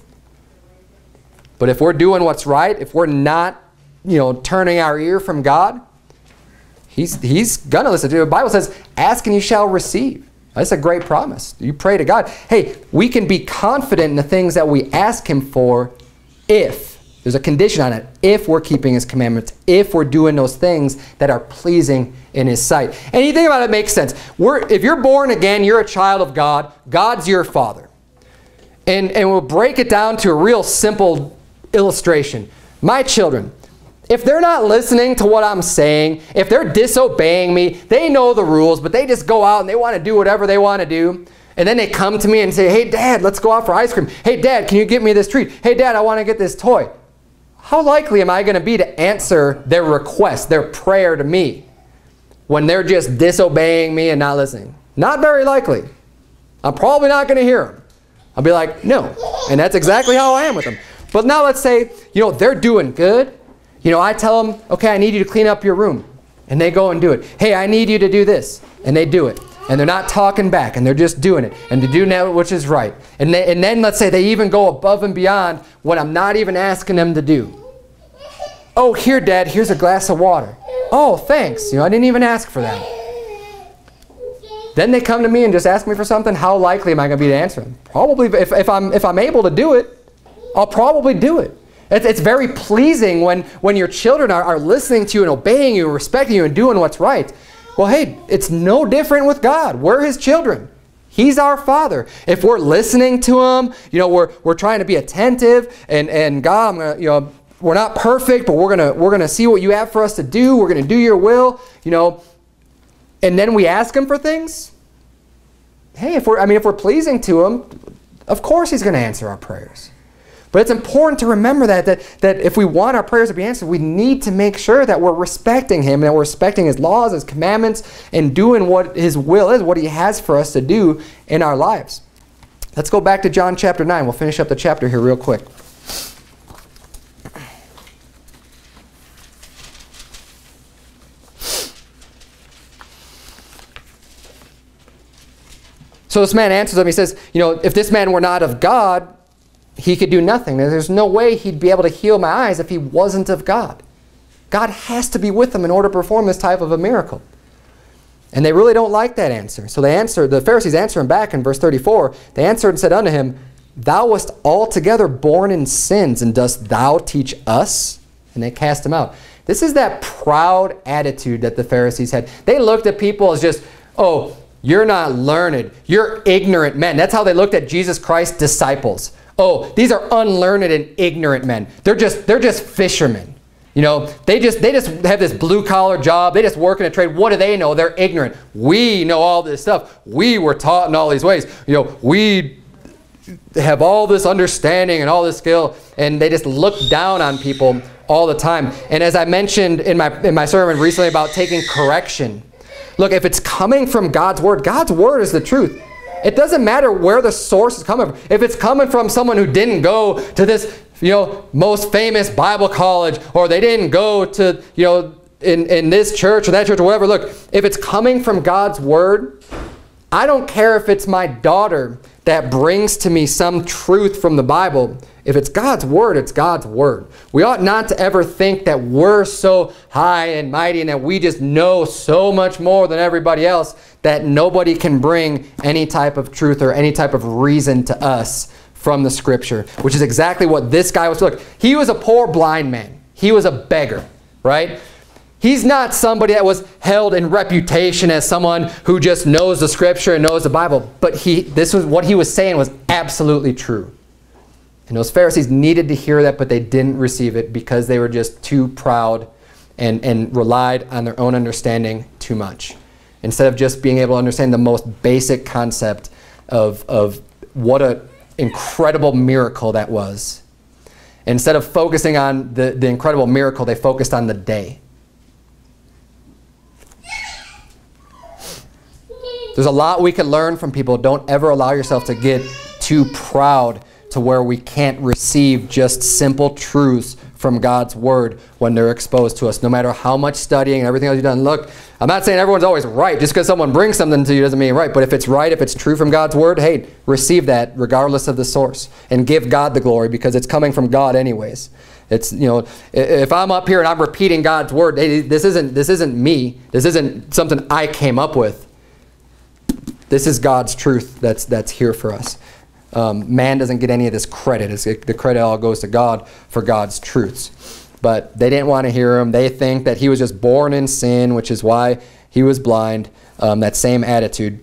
But if we're doing what's right, if we're not, you know, turning our ear from God, He's, he's going to listen to you. The Bible says, ask and you shall receive. That's a great promise. You pray to God. Hey, we can be confident in the things that we ask him for if, there's a condition on it, if we're keeping his commandments, if we're doing those things that are pleasing in his sight. And you think about it, it makes sense. We're, if you're born again, you're a child of God. God's your father. And, and we'll break it down to a real simple illustration. My children, if they're not listening to what I'm saying, if they're disobeying me, they know the rules, but they just go out and they want to do whatever they want to do. And then they come to me and say, hey, Dad, let's go out for ice cream. Hey, Dad, can you get me this treat? Hey, Dad, I want to get this toy. How likely am I going to be to answer their request, their prayer to me, when they're just disobeying me and not listening? Not very likely. I'm probably not going to hear them. I'll be like, no. And that's exactly how I am with them. But now let's say, you know, they're doing good. You know, I tell them, okay, I need you to clean up your room. And they go and do it. Hey, I need you to do this. And they do it. And they're not talking back, and they're just doing it. And to do now which is right. And, they, and then let's say they even go above and beyond what I'm not even asking them to do. Oh, here, Dad, here's a glass of water. Oh, thanks. You know, I didn't even ask for that. Then they come to me and just ask me for something. How likely am I going to be to answer them? Probably, if, if, I'm, if I'm able to do it, I'll probably do it. It's, it's very pleasing when, when your children are, are listening to you and obeying you respecting you and doing what's right. Well, hey, it's no different with God. We're his children. He's our Father. If we're listening to him, you know, we're, we're trying to be attentive and, and God, I'm gonna, you know, we're not perfect, but we're gonna we're gonna see what you have for us to do. We're gonna do your will, you know. And then we ask him for things. Hey, if we're I mean if we're pleasing to him, of course he's gonna answer our prayers. But it's important to remember that, that, that if we want our prayers to be answered, we need to make sure that we're respecting Him and that we're respecting His laws, His commandments, and doing what His will is, what He has for us to do in our lives. Let's go back to John chapter 9. We'll finish up the chapter here real quick. So this man answers him. He says, you know, if this man were not of God, he could do nothing. There's no way he'd be able to heal my eyes if he wasn't of God. God has to be with him in order to perform this type of a miracle. And they really don't like that answer. So they answer, the Pharisees answer him back in verse 34. They answered and said unto him, Thou wast altogether born in sins, and dost thou teach us? And they cast him out. This is that proud attitude that the Pharisees had. They looked at people as just, oh, you're not learned. You're ignorant men. That's how they looked at Jesus Christ's disciples. Oh, these are unlearned and ignorant men. They're just, they're just fishermen. You know, they just, they just have this blue collar job. They just work in a trade. What do they know? They're ignorant. We know all this stuff. We were taught in all these ways. You know, we have all this understanding and all this skill. And they just look down on people all the time. And as I mentioned in my, in my sermon recently about taking correction, look, if it's coming from God's word, God's word is the truth. It doesn't matter where the source is coming from. If it's coming from someone who didn't go to this you know, most famous Bible college or they didn't go to, you know, in, in this church or that church or whatever. Look, if it's coming from God's word, I don't care if it's my daughter that brings to me some truth from the Bible. If it's God's word, it's God's word. We ought not to ever think that we're so high and mighty and that we just know so much more than everybody else that nobody can bring any type of truth or any type of reason to us from the scripture, which is exactly what this guy was. Look, he was a poor blind man. He was a beggar, right? He's not somebody that was held in reputation as someone who just knows the scripture and knows the Bible. But he, this was what he was saying was absolutely true. And those Pharisees needed to hear that, but they didn't receive it because they were just too proud and, and relied on their own understanding too much. Instead of just being able to understand the most basic concept of, of what an incredible miracle that was. Instead of focusing on the, the incredible miracle, they focused on the day. There's a lot we can learn from people. Don't ever allow yourself to get too proud to where we can't receive just simple truths from God's Word when they're exposed to us, no matter how much studying and everything else you've done. Look, I'm not saying everyone's always right. Just because someone brings something to you doesn't mean right. But if it's right, if it's true from God's Word, hey, receive that regardless of the source and give God the glory because it's coming from God anyways. It's, you know, if I'm up here and I'm repeating God's Word, hey, this isn't, this isn't me. This isn't something I came up with. This is God's truth that's, that's here for us. Um, man doesn't get any of this credit. It's, it, the credit all goes to God for God's truths. But they didn't want to hear him. They think that he was just born in sin, which is why he was blind. Um, that same attitude.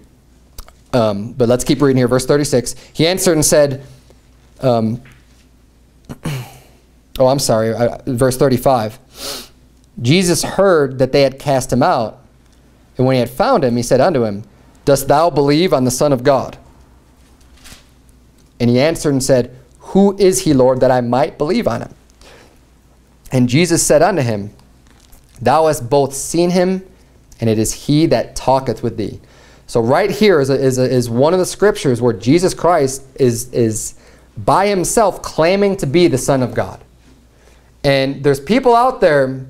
Um, but let's keep reading here. Verse 36. He answered and said, um, oh, I'm sorry. I, verse 35. Jesus heard that they had cast him out. And when he had found him, he said unto him, Dost thou believe on the Son of God? And he answered and said, Who is he, Lord, that I might believe on him? And Jesus said unto him, Thou hast both seen him, and it is he that talketh with thee. So right here is, a, is, a, is one of the scriptures where Jesus Christ is, is by himself claiming to be the Son of God. And there's people out there, and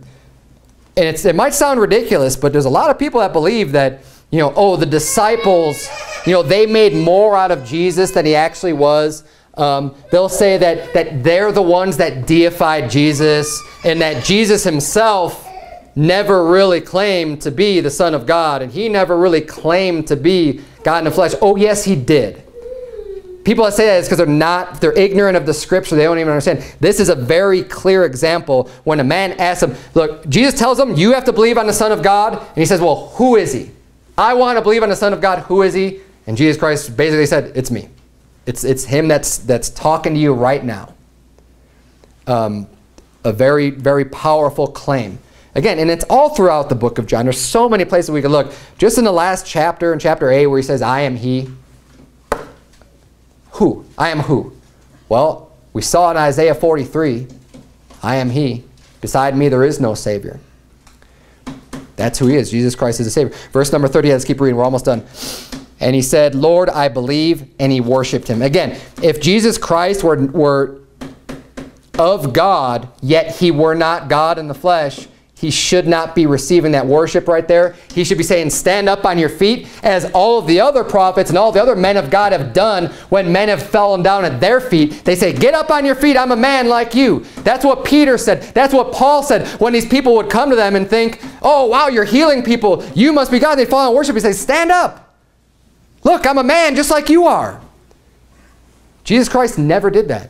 it might sound ridiculous, but there's a lot of people that believe that, you know, oh, the disciples you know, they made more out of Jesus than he actually was. Um, they'll say that, that they're the ones that deified Jesus and that Jesus himself never really claimed to be the Son of God and he never really claimed to be God in the flesh. Oh, yes, he did. People that say that is because they're not, they're ignorant of the scripture. They don't even understand. This is a very clear example when a man asks him, look, Jesus tells him, you have to believe on the Son of God. And he says, well, who is he? I want to believe on the Son of God. Who is he? And Jesus Christ basically said, it's me. It's, it's him that's, that's talking to you right now. Um, a very, very powerful claim. Again, and it's all throughout the book of John. There's so many places we could look. Just in the last chapter, in chapter 8, where he says, I am he. Who? I am who? Well, we saw in Isaiah 43, I am he. Beside me there is no Savior. That's who he is. Jesus Christ is the Savior. Verse number 30, let's keep reading. We're almost done. And he said, Lord, I believe, and he worshiped him. Again, if Jesus Christ were, were of God, yet he were not God in the flesh, he should not be receiving that worship right there. He should be saying, stand up on your feet, as all of the other prophets and all the other men of God have done when men have fallen down at their feet. They say, get up on your feet, I'm a man like you. That's what Peter said. That's what Paul said when these people would come to them and think, oh, wow, you're healing people. You must be God. They'd fall in worship. He say, stand up. Look, I'm a man just like you are. Jesus Christ never did that.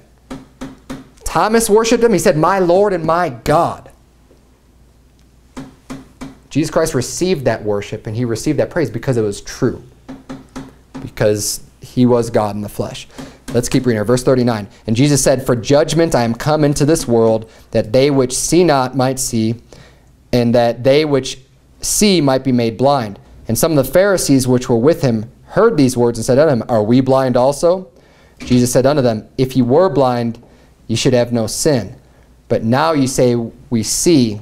Thomas worshiped him. He said, my Lord and my God. Jesus Christ received that worship and he received that praise because it was true. Because he was God in the flesh. Let's keep reading here. Verse 39. And Jesus said, For judgment I am come into this world, that they which see not might see, and that they which see might be made blind. And some of the Pharisees which were with him heard these words and said unto him, Are we blind also? Jesus said unto them, If you were blind, you should have no sin. But now you say, We see,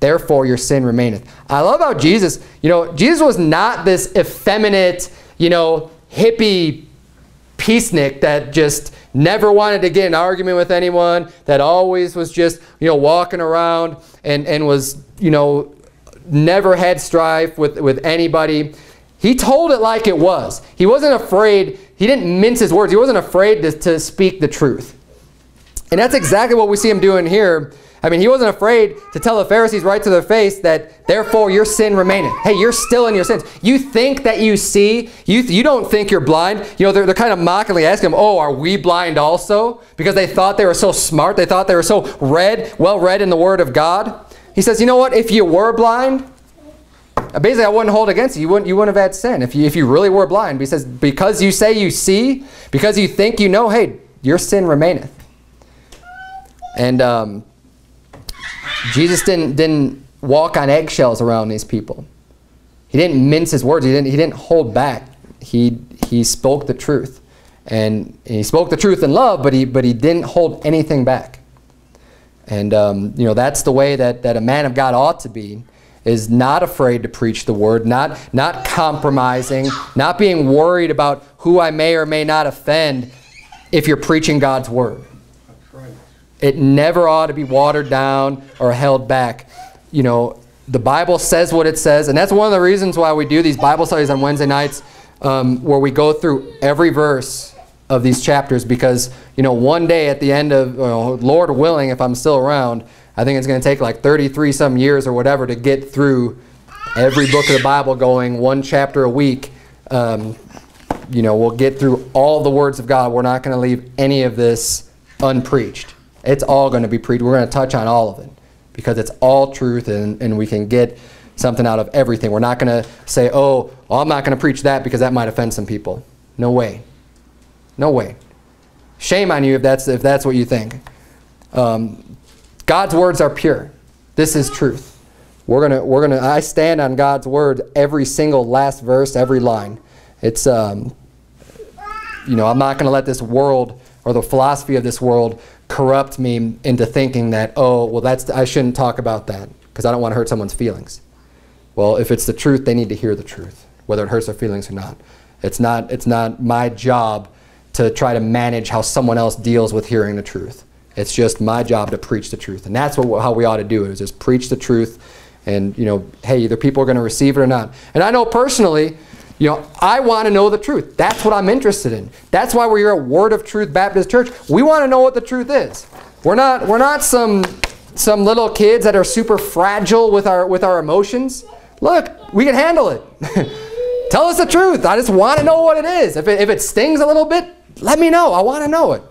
therefore your sin remaineth. I love how Jesus, you know, Jesus was not this effeminate, you know, hippie peacenik that just never wanted to get an argument with anyone, that always was just, you know, walking around and, and was, you know, never had strife with, with anybody. He told it like it was. He wasn't afraid. He didn't mince his words. He wasn't afraid to, to speak the truth. And that's exactly what we see him doing here. I mean, he wasn't afraid to tell the Pharisees right to their face that, therefore, your sin remaineth. Hey, you're still in your sins. You think that you see. You, you don't think you're blind. You know, they're, they're kind of mockingly asking him, oh, are we blind also? Because they thought they were so smart. They thought they were so read, well read in the Word of God. He says, you know what? If you were blind, basically I wouldn't hold against you. You wouldn't, you wouldn't have had sin if you, if you really were blind. He says, because you say you see, because you think you know, hey, your sin remaineth. And um, Jesus didn't, didn't walk on eggshells around these people. He didn't mince his words. He didn't, he didn't hold back. He, he spoke the truth. And he spoke the truth in love, but he, but he didn't hold anything back. And um, you know that's the way that, that a man of God ought to be, is not afraid to preach the word, not, not compromising, not being worried about who I may or may not offend if you're preaching God's word. It never ought to be watered down or held back. You know, the Bible says what it says, and that's one of the reasons why we do these Bible studies on Wednesday nights um, where we go through every verse of these chapters because, you know, one day at the end of, Lord willing, if I'm still around, I think it's going to take like 33 some years or whatever to get through every book of the Bible going one chapter a week. Um, you know, we'll get through all the words of God. We're not going to leave any of this unpreached. It's all going to be preached. We're going to touch on all of it because it's all truth and, and we can get something out of everything. We're not going to say, oh, well, I'm not going to preach that because that might offend some people. No way. No way. Shame on you if that's, if that's what you think. Um, God's words are pure. This is truth. We're gonna, we're gonna. I stand on God's word every single last verse, every line. It's, um, you know, I'm not gonna let this world or the philosophy of this world corrupt me into thinking that, oh, well, that's I shouldn't talk about that because I don't want to hurt someone's feelings. Well, if it's the truth, they need to hear the truth, whether it hurts their feelings or not. It's not, it's not my job to try to manage how someone else deals with hearing the truth. It's just my job to preach the truth. And that's what, how we ought to do it, is just preach the truth. And, you know, hey, either people are going to receive it or not. And I know personally, you know, I want to know the truth. That's what I'm interested in. That's why we're here at Word of Truth Baptist Church. We want to know what the truth is. We're not, we're not some, some little kids that are super fragile with our, with our emotions. Look, we can handle it. Tell us the truth. I just want to know what it is. If it, if it stings a little bit, let me know. I want to know it.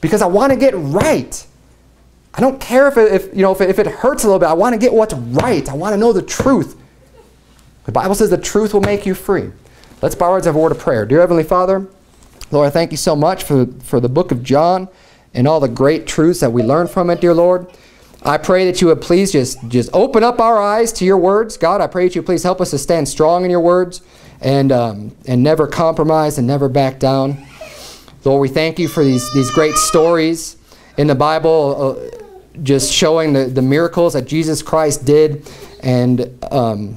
Because I want to get right. I don't care if it, if, you know, if it, if it hurts a little bit. I want to get what's right. I want to know the truth. The Bible says the truth will make you free. Let's bow our heads have a word of prayer. Dear Heavenly Father, Lord, I thank you so much for, for the book of John and all the great truths that we learn from it, dear Lord. I pray that you would please just, just open up our eyes to your words. God, I pray that you please help us to stand strong in your words and, um, and never compromise and never back down. Lord, we thank you for these, these great stories in the Bible, uh, just showing the, the miracles that Jesus Christ did and um,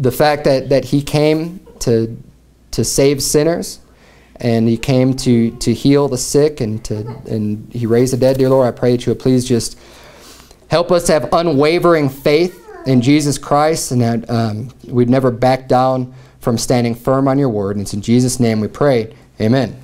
the fact that, that he came to, to save sinners and he came to, to heal the sick and, to, and he raised the dead, dear Lord. I pray that you would please just Help us have unwavering faith in Jesus Christ and that um, we'd never back down from standing firm on your word. And it's in Jesus' name we pray. Amen.